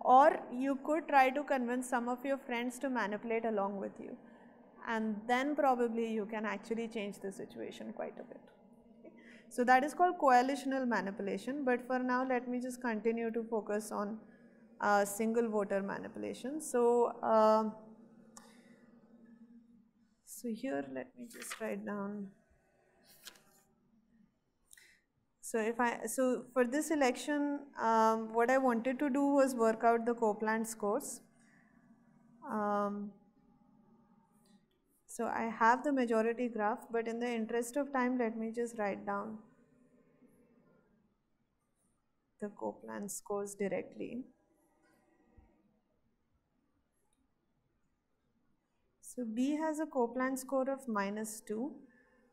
or you could try to convince some of your friends to manipulate along with you and then probably you can actually change the situation quite a bit. So that is called coalitional manipulation but for now let me just continue to focus on uh, single voter manipulation. So uh, so here let me just write down. So if I, so for this election, um, what I wanted to do was work out the Copeland scores. Um, so I have the majority graph, but in the interest of time, let me just write down the Copeland scores directly. So B has a Copeland score of minus 2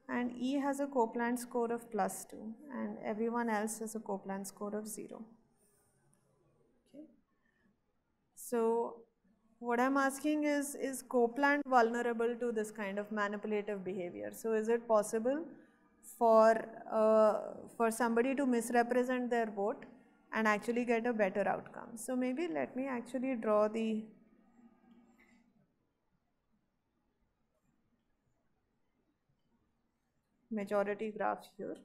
and E has a Copeland score of plus 2 and everyone else has a Copeland score of 0. Okay. So what I'm asking is, is Copeland vulnerable to this kind of manipulative behavior? So is it possible for, uh, for somebody to misrepresent their vote and actually get a better outcome? So maybe let me actually draw the majority graph here.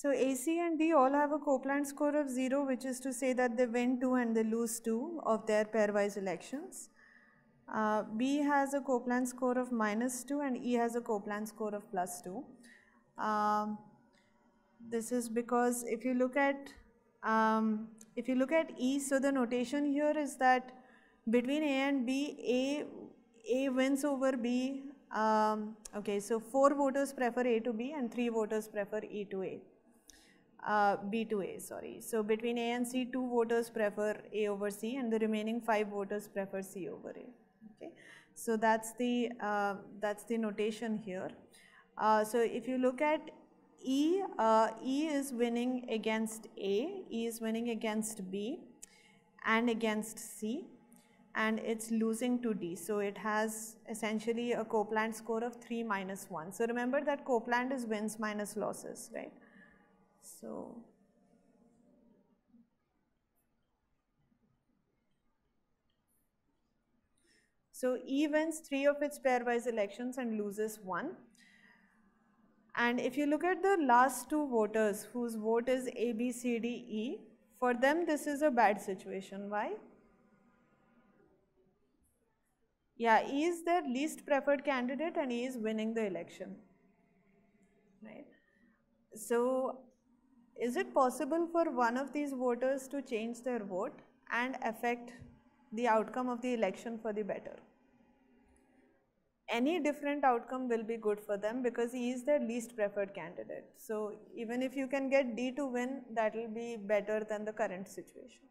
So AC and D all have a Copeland score of 0 which is to say that they win 2 and they lose 2 of their pairwise elections. Uh, B has a Copeland score of minus 2 and E has a Copeland score of plus 2. Um, this is because if you look at um, if you look at E, so the notation here is that between A and B, A, A wins over B. Um, okay, so 4 voters prefer A to B and 3 voters prefer E to A. Uh, B to A, sorry. So between A and C, 2 voters prefer A over C and the remaining 5 voters prefer C over A. Okay, so that's the, uh, that's the notation here. Uh, so if you look at E, uh, E is winning against A, E is winning against B and against C and it's losing to D. So it has essentially a Copeland score of 3 minus 1. So remember that Copeland is wins minus losses, right? So So E wins three of its pairwise elections and loses one. And if you look at the last two voters whose vote is A, B, C, D, E, for them this is a bad situation. Why? Yeah, E is their least preferred candidate and E is winning the election. Right? So, is it possible for one of these voters to change their vote and affect the outcome of the election for the better? any different outcome will be good for them because he is their least preferred candidate. So even if you can get D to win, that will be better than the current situation.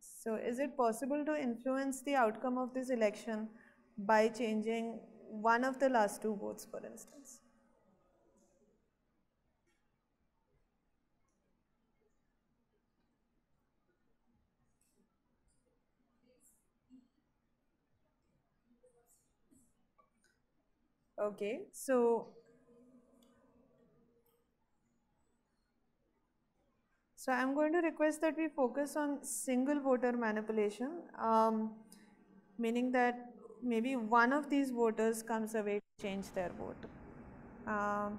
So is it possible to influence the outcome of this election by changing one of the last two votes for instance? Okay, so so I'm going to request that we focus on single voter manipulation, um, meaning that maybe one of these voters comes away to change their vote. Um,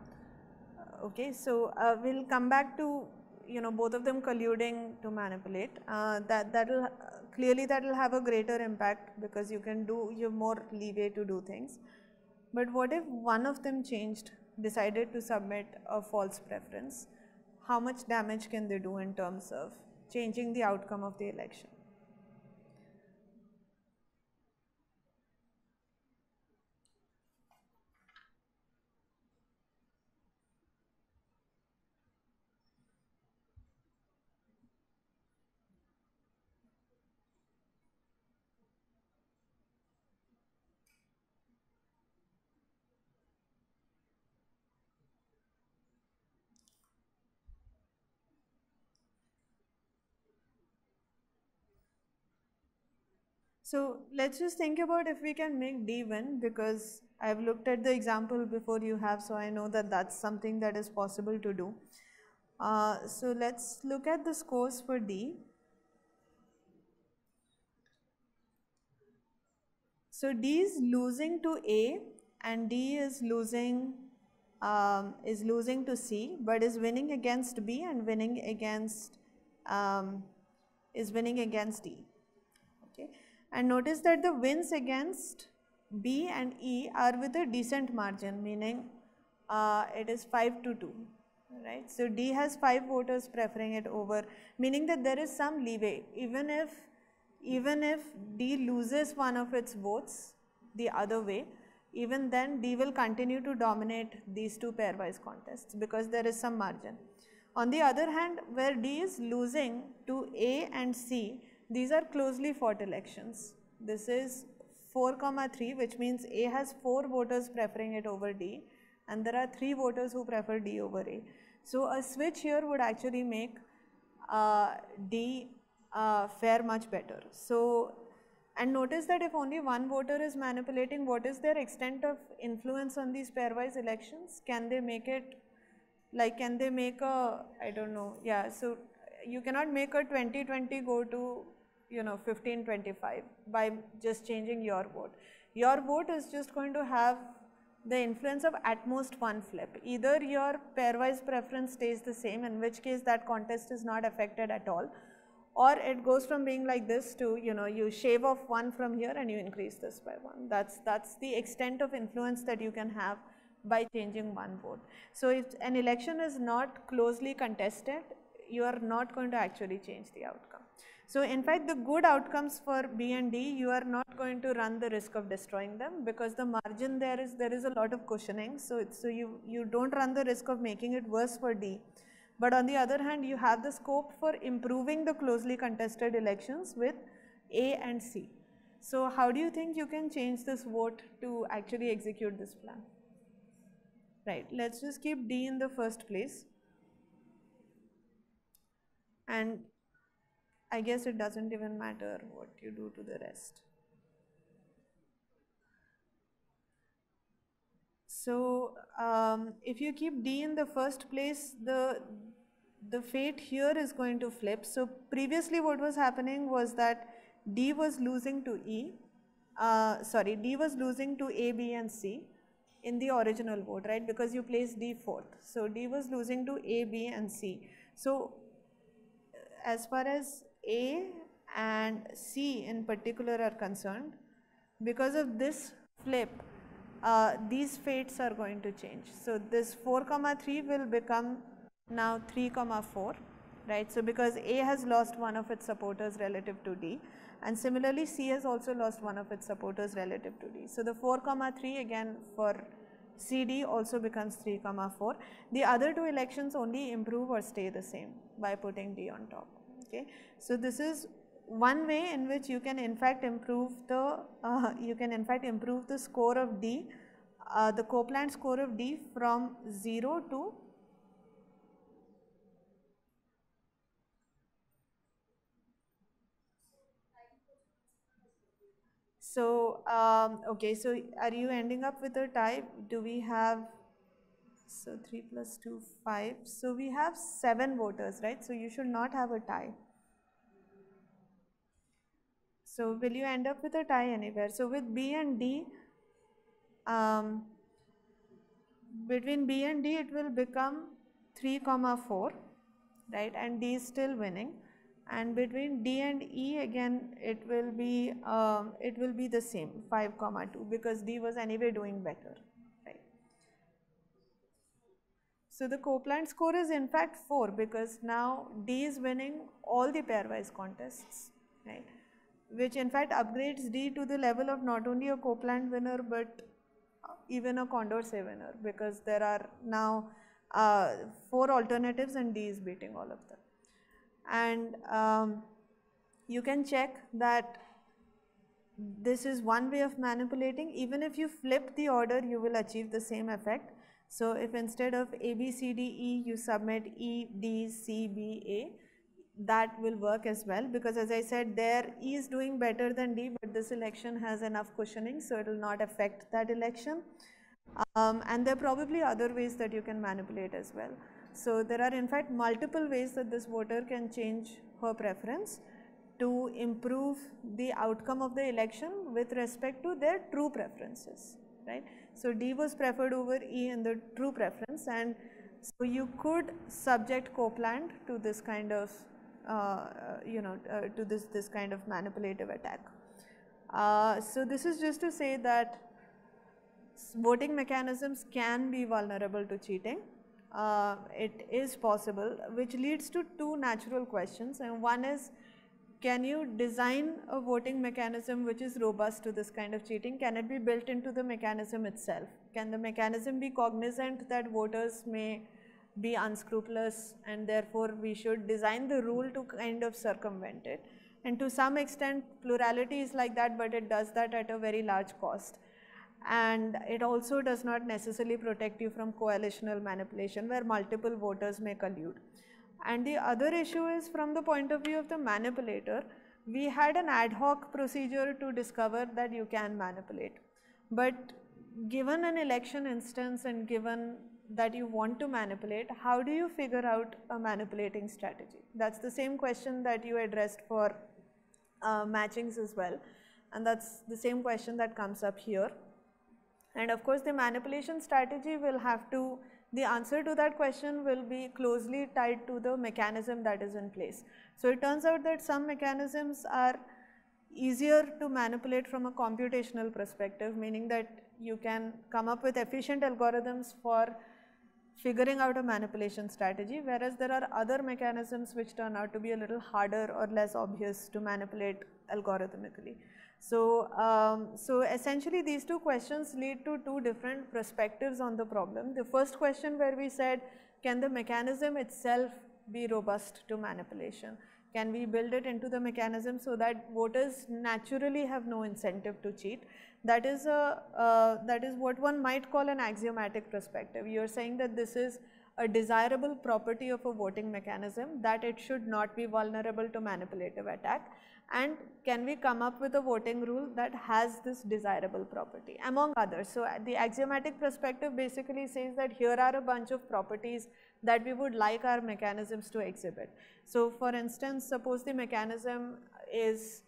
okay, so uh, we'll come back to you know both of them colluding to manipulate. Uh, that that will uh, clearly that will have a greater impact because you can do you have more leeway to do things. But what if one of them changed, decided to submit a false preference? How much damage can they do in terms of changing the outcome of the election? So let's just think about if we can make D win because I've looked at the example before you have so I know that that's something that is possible to do. Uh, so let's look at the scores for D. So D is losing to A and D is losing um, is losing to C but is winning against B and winning against um, is winning against D. And notice that the wins against B and E are with a decent margin meaning uh, it is 5 to 2 right. So D has 5 voters preferring it over meaning that there is some leeway even if even if D loses one of its votes the other way even then D will continue to dominate these two pairwise contests because there is some margin. On the other hand where D is losing to A and C these are closely fought elections. This is 4 comma 3 which means A has 4 voters preferring it over D and there are 3 voters who prefer D over A. So a switch here would actually make uh, D uh, fare much better. So and notice that if only one voter is manipulating, what is their extent of influence on these pairwise elections? Can they make it, like can they make a, I don't know, yeah, so you cannot make a 2020 go to you know 15, 25 by just changing your vote. Your vote is just going to have the influence of at most one flip. Either your pairwise preference stays the same in which case that contest is not affected at all or it goes from being like this to you know you shave off one from here and you increase this by one. That's, that's the extent of influence that you can have by changing one vote. So if an election is not closely contested, you are not going to actually change the outcome. So in fact, the good outcomes for B and D, you are not going to run the risk of destroying them because the margin there is, there is a lot of cushioning. So, so you, you don't run the risk of making it worse for D. But on the other hand, you have the scope for improving the closely contested elections with A and C. So how do you think you can change this vote to actually execute this plan? Right, let's just keep D in the first place. And I guess it doesn't even matter what you do to the rest. So um, if you keep D in the first place, the, the fate here is going to flip. So previously what was happening was that D was losing to E, uh, sorry, D was losing to A, B and C in the original vote, right? Because you placed D fourth. So D was losing to A, B and C. So as far as A and C in particular are concerned, because of this flip, uh, these fates are going to change. So this 4 comma 3 will become now 3 comma 4, right? So because A has lost one of its supporters relative to D and similarly C has also lost one of its supporters relative to D. So the 4 comma 3 again for CD also becomes 3 comma 4. The other two elections only improve or stay the same by putting D on top. Okay. So this is one way in which you can in fact improve the uh, [LAUGHS] you can in fact improve the score of D, uh, the Copeland score of D from 0 to So, um, okay, so are you ending up with a tie? Do we have, so 3 plus 2, 5. So we have 7 voters, right? So you should not have a tie. So will you end up with a tie anywhere? So with B and D, um, between B and D it will become 3 comma 4, right? And D is still winning and between D and E again it will be um, it will be the same 5 comma 2 because D was anyway doing better right. So the Copeland score is in fact 4 because now D is winning all the pairwise contests right? Which in fact upgrades D to the level of not only a Copeland winner but even a Condorcet winner because there are now uh, 4 alternatives and D is beating all of them. And um, you can check that this is one way of manipulating. Even if you flip the order you will achieve the same effect so if instead of A B C D E you submit E D C B A that will work as well because as I said there E is doing better than D but this election has enough cushioning so it will not affect that election um, and there are probably other ways that you can manipulate as well. So there are in fact multiple ways that this voter can change her preference to improve the outcome of the election with respect to their true preferences, right. So D was preferred over E in the true preference and so you could subject Copeland to this kind of, uh, you know, uh, to this, this kind of manipulative attack. Uh, so this is just to say that voting mechanisms can be vulnerable to cheating uh, it is possible which leads to two natural questions and one is can you design a voting mechanism which is robust to this kind of cheating? Can it be built into the mechanism itself? Can the mechanism be cognizant that voters may be unscrupulous and therefore we should design the rule to kind of circumvent it? And to some extent plurality is like that but it does that at a very large cost and it also does not necessarily protect you from coalitional manipulation where multiple voters may collude. And the other issue is from the point of view of the manipulator, we had an ad hoc procedure to discover that you can manipulate. But given an election instance and given that you want to manipulate, how do you figure out a manipulating strategy? That's the same question that you addressed for uh, matchings as well. And that's the same question that comes up here. And of course, the manipulation strategy will have to, the answer to that question will be closely tied to the mechanism that is in place. So it turns out that some mechanisms are easier to manipulate from a computational perspective, meaning that you can come up with efficient algorithms for figuring out a manipulation strategy, whereas there are other mechanisms which turn out to be a little harder or less obvious to manipulate algorithmically. So, um, so essentially these two questions lead to two different perspectives on the problem. The first question where we said, can the mechanism itself be robust to manipulation? Can we build it into the mechanism so that voters naturally have no incentive to cheat? That is, a, uh, that is what one might call an axiomatic perspective. You are saying that this is a desirable property of a voting mechanism that it should not be vulnerable to manipulative attack and can we come up with a voting rule that has this desirable property among others. So, the axiomatic perspective basically says that here are a bunch of properties that we would like our mechanisms to exhibit. So, for instance, suppose the mechanism is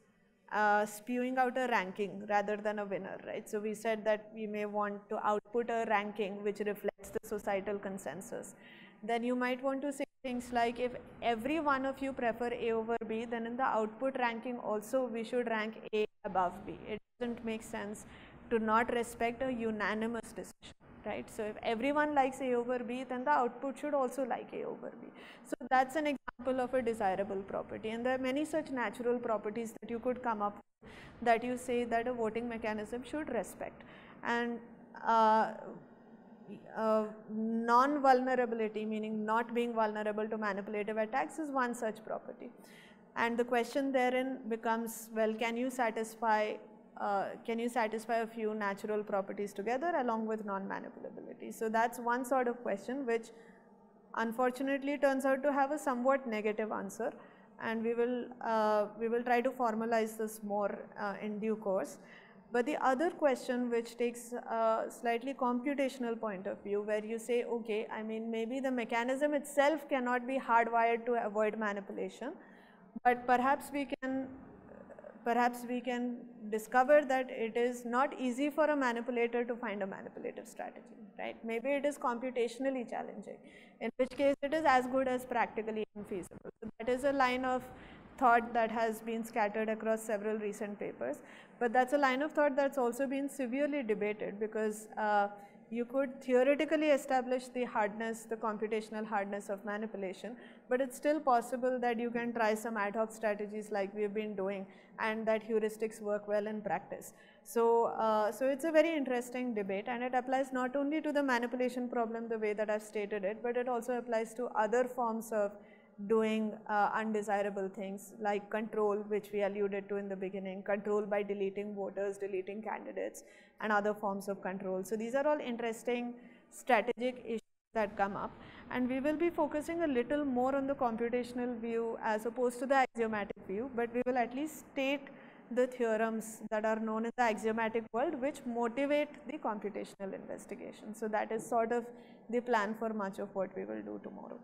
uh, spewing out a ranking rather than a winner, right. So, we said that we may want to output a ranking which reflects the societal consensus. Then you might want to say things like if every one of you prefer A over B, then in the output ranking also we should rank A above B. It doesn't make sense to not respect a unanimous decision right. So, if everyone likes A over B then the output should also like A over B. So, that is an example of a desirable property and there are many such natural properties that you could come up with that you say that a voting mechanism should respect and uh, uh, non-vulnerability meaning not being vulnerable to manipulative attacks is one such property. And the question therein becomes well can you satisfy uh, can you satisfy a few natural properties together along with non-manipulability. So, that is one sort of question which unfortunately turns out to have a somewhat negative answer and we will, uh, we will try to formalize this more uh, in due course. But the other question which takes a slightly computational point of view where you say okay I mean maybe the mechanism itself cannot be hardwired to avoid manipulation, but perhaps we can perhaps we can discover that it is not easy for a manipulator to find a manipulative strategy, right. Maybe it is computationally challenging, in which case it is as good as practically infeasible. So, that is a line of thought that has been scattered across several recent papers, but that is a line of thought that's also been severely debated because uh, you could theoretically establish the hardness, the computational hardness of manipulation, but it's still possible that you can try some ad hoc strategies like we've been doing and that heuristics work well in practice. So, uh, so it's a very interesting debate and it applies not only to the manipulation problem the way that I've stated it, but it also applies to other forms of doing uh, undesirable things like control which we alluded to in the beginning, control by deleting voters, deleting candidates and other forms of control. So, these are all interesting strategic issues that come up and we will be focusing a little more on the computational view as opposed to the axiomatic view, but we will at least state the theorems that are known in the axiomatic world which motivate the computational investigation. So, that is sort of the plan for much of what we will do tomorrow.